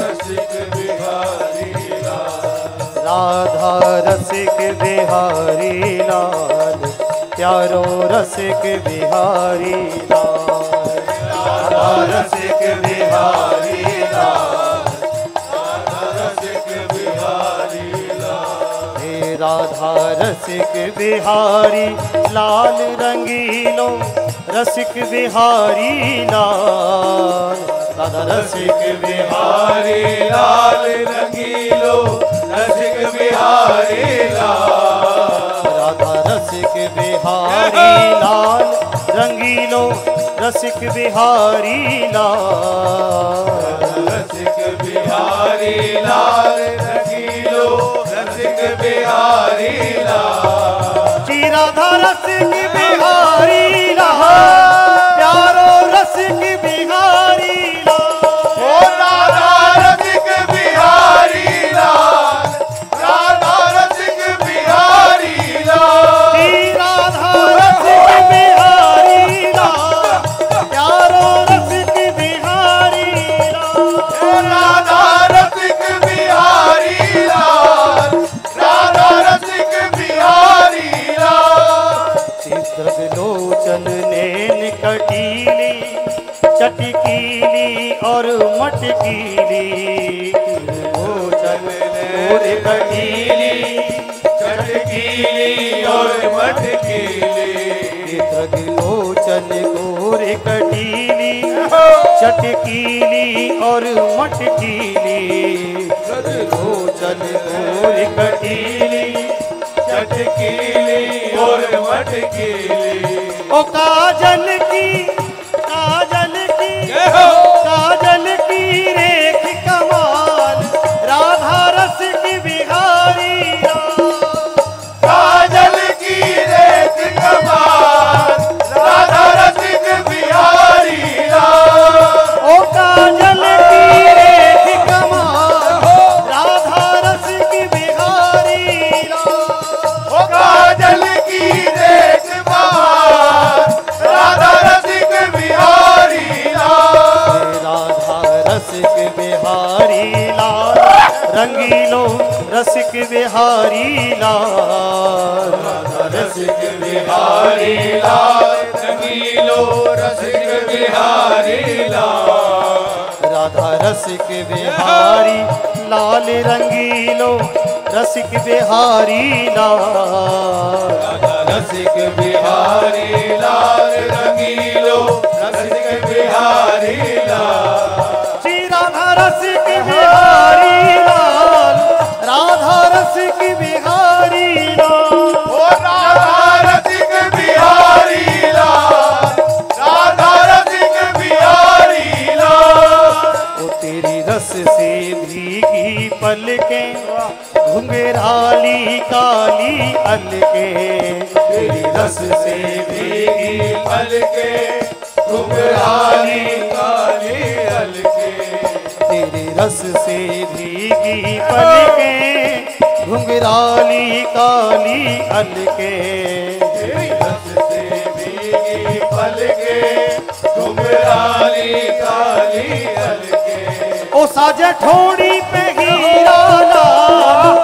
रसिक बिहारी राधा रसिक बिहारी लाल प्यारो रसिक बिहारी लाल राधा रसिक बिहारी रसिक बिहारी, लाल रंगीलो, रसिक बिहारी लाल राधा रसिक बिहारी, लाल रंगीलो, रसिक बिहारी लाल राधा रसिक बिहारी, लाल रंगीलो, रसिक बिहारी लाल रसिक बिहारी, लाल रसिक बिहारी लाल श्री राधा रसिक बिहारी लाल और मटकीली। गोचन दूर कटीली चटकीली और मटकीली। ओ काजल बिहारी लाल। रसिक बिहारी लाल रसिक बिहारी लाल राधा रसिक बिहारी लाल रंगीलो रसिक बिहारी लाल रसिक बिहारी लाल रंगीलो, रसिक बिहारी लाल। श्री राधा रसिक बिहारी लाल। राधा रसिक बिहारी लाल राधा रसिक बिहारी लाल राधा रसिक बिहारी लाल ओ तेरी रस से भीगी पलके घुंघराली काली अलके। तेरी रस से भीगी पलके घुंघराली काली रस से भीगी पलके घुंघराली काली अलके। रस से भीगी पलके घुंघराली काली अलके। ओ साजे ठोड़ी पे हीरा लाल।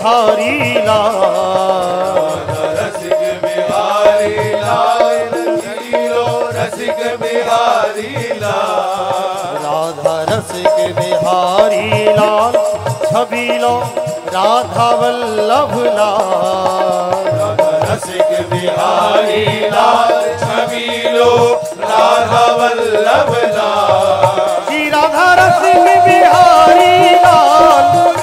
बिहारी लाल। रसिक बिहारी लाल रसिक बिहारी लाल। राधा रसिक बिहारी लाल छबीलो राधा वल्लभ लाल। रसिक बिहारी लाल छबीलो राधा वल्लभ लाल। श्री राधा रसिक बिहारी लाल।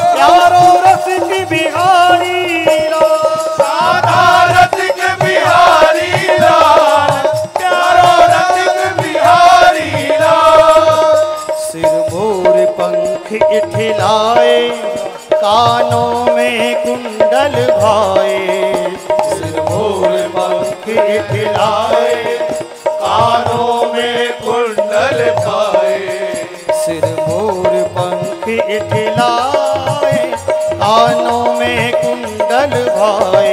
कानों में कुंदन भाई।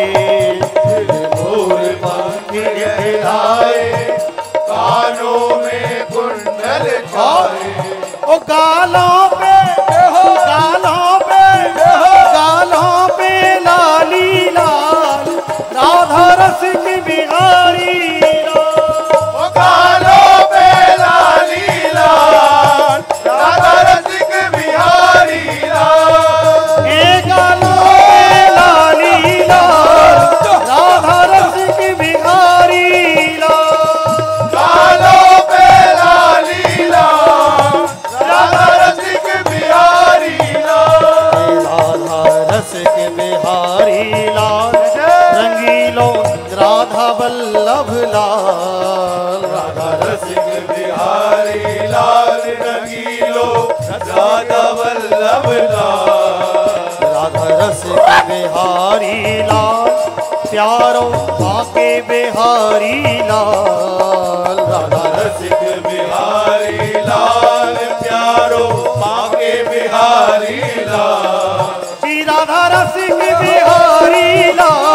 बिहारी लाल प्यारो बाके बिहारी लाल राधा रसिक बिहारी लाल प्यारो बाके बिहारी लाल। श्री राधा रसिक बिहारी लाल।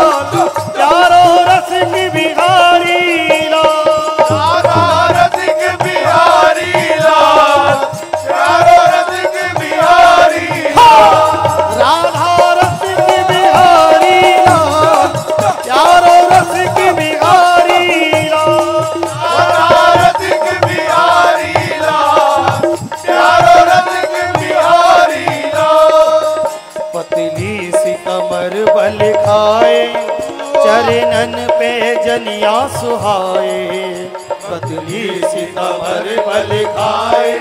कलिया सुहाए, पतली सितवर बल खाए।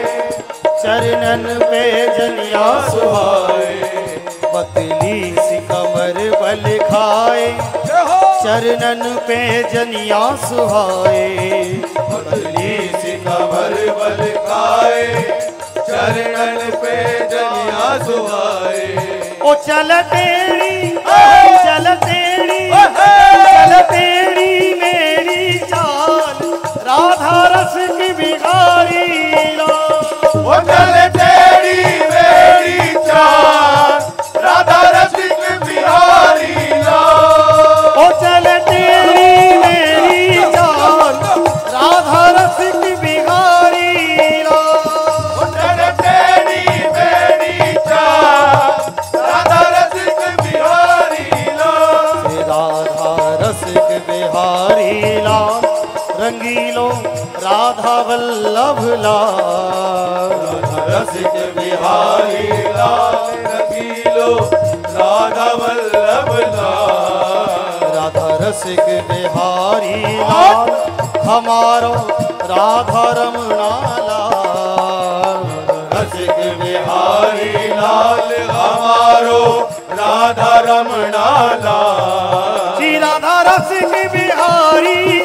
चरणन पे जलिया सुहाए, पतली सिकमर बल खाए। चरणन पे जनिया सुहाए, पतली सिकमर बल खाए। चरणन पे जनिया सुहाए। ओ चल तेरी चल तेरी चल तेरी। हाँ। रसिक बिहारी लाल हमारो राधा रमणा लाल रसिक बिहारी लाल हमारो राधा रमणा लाल श्री राधा रसिक बिहारी।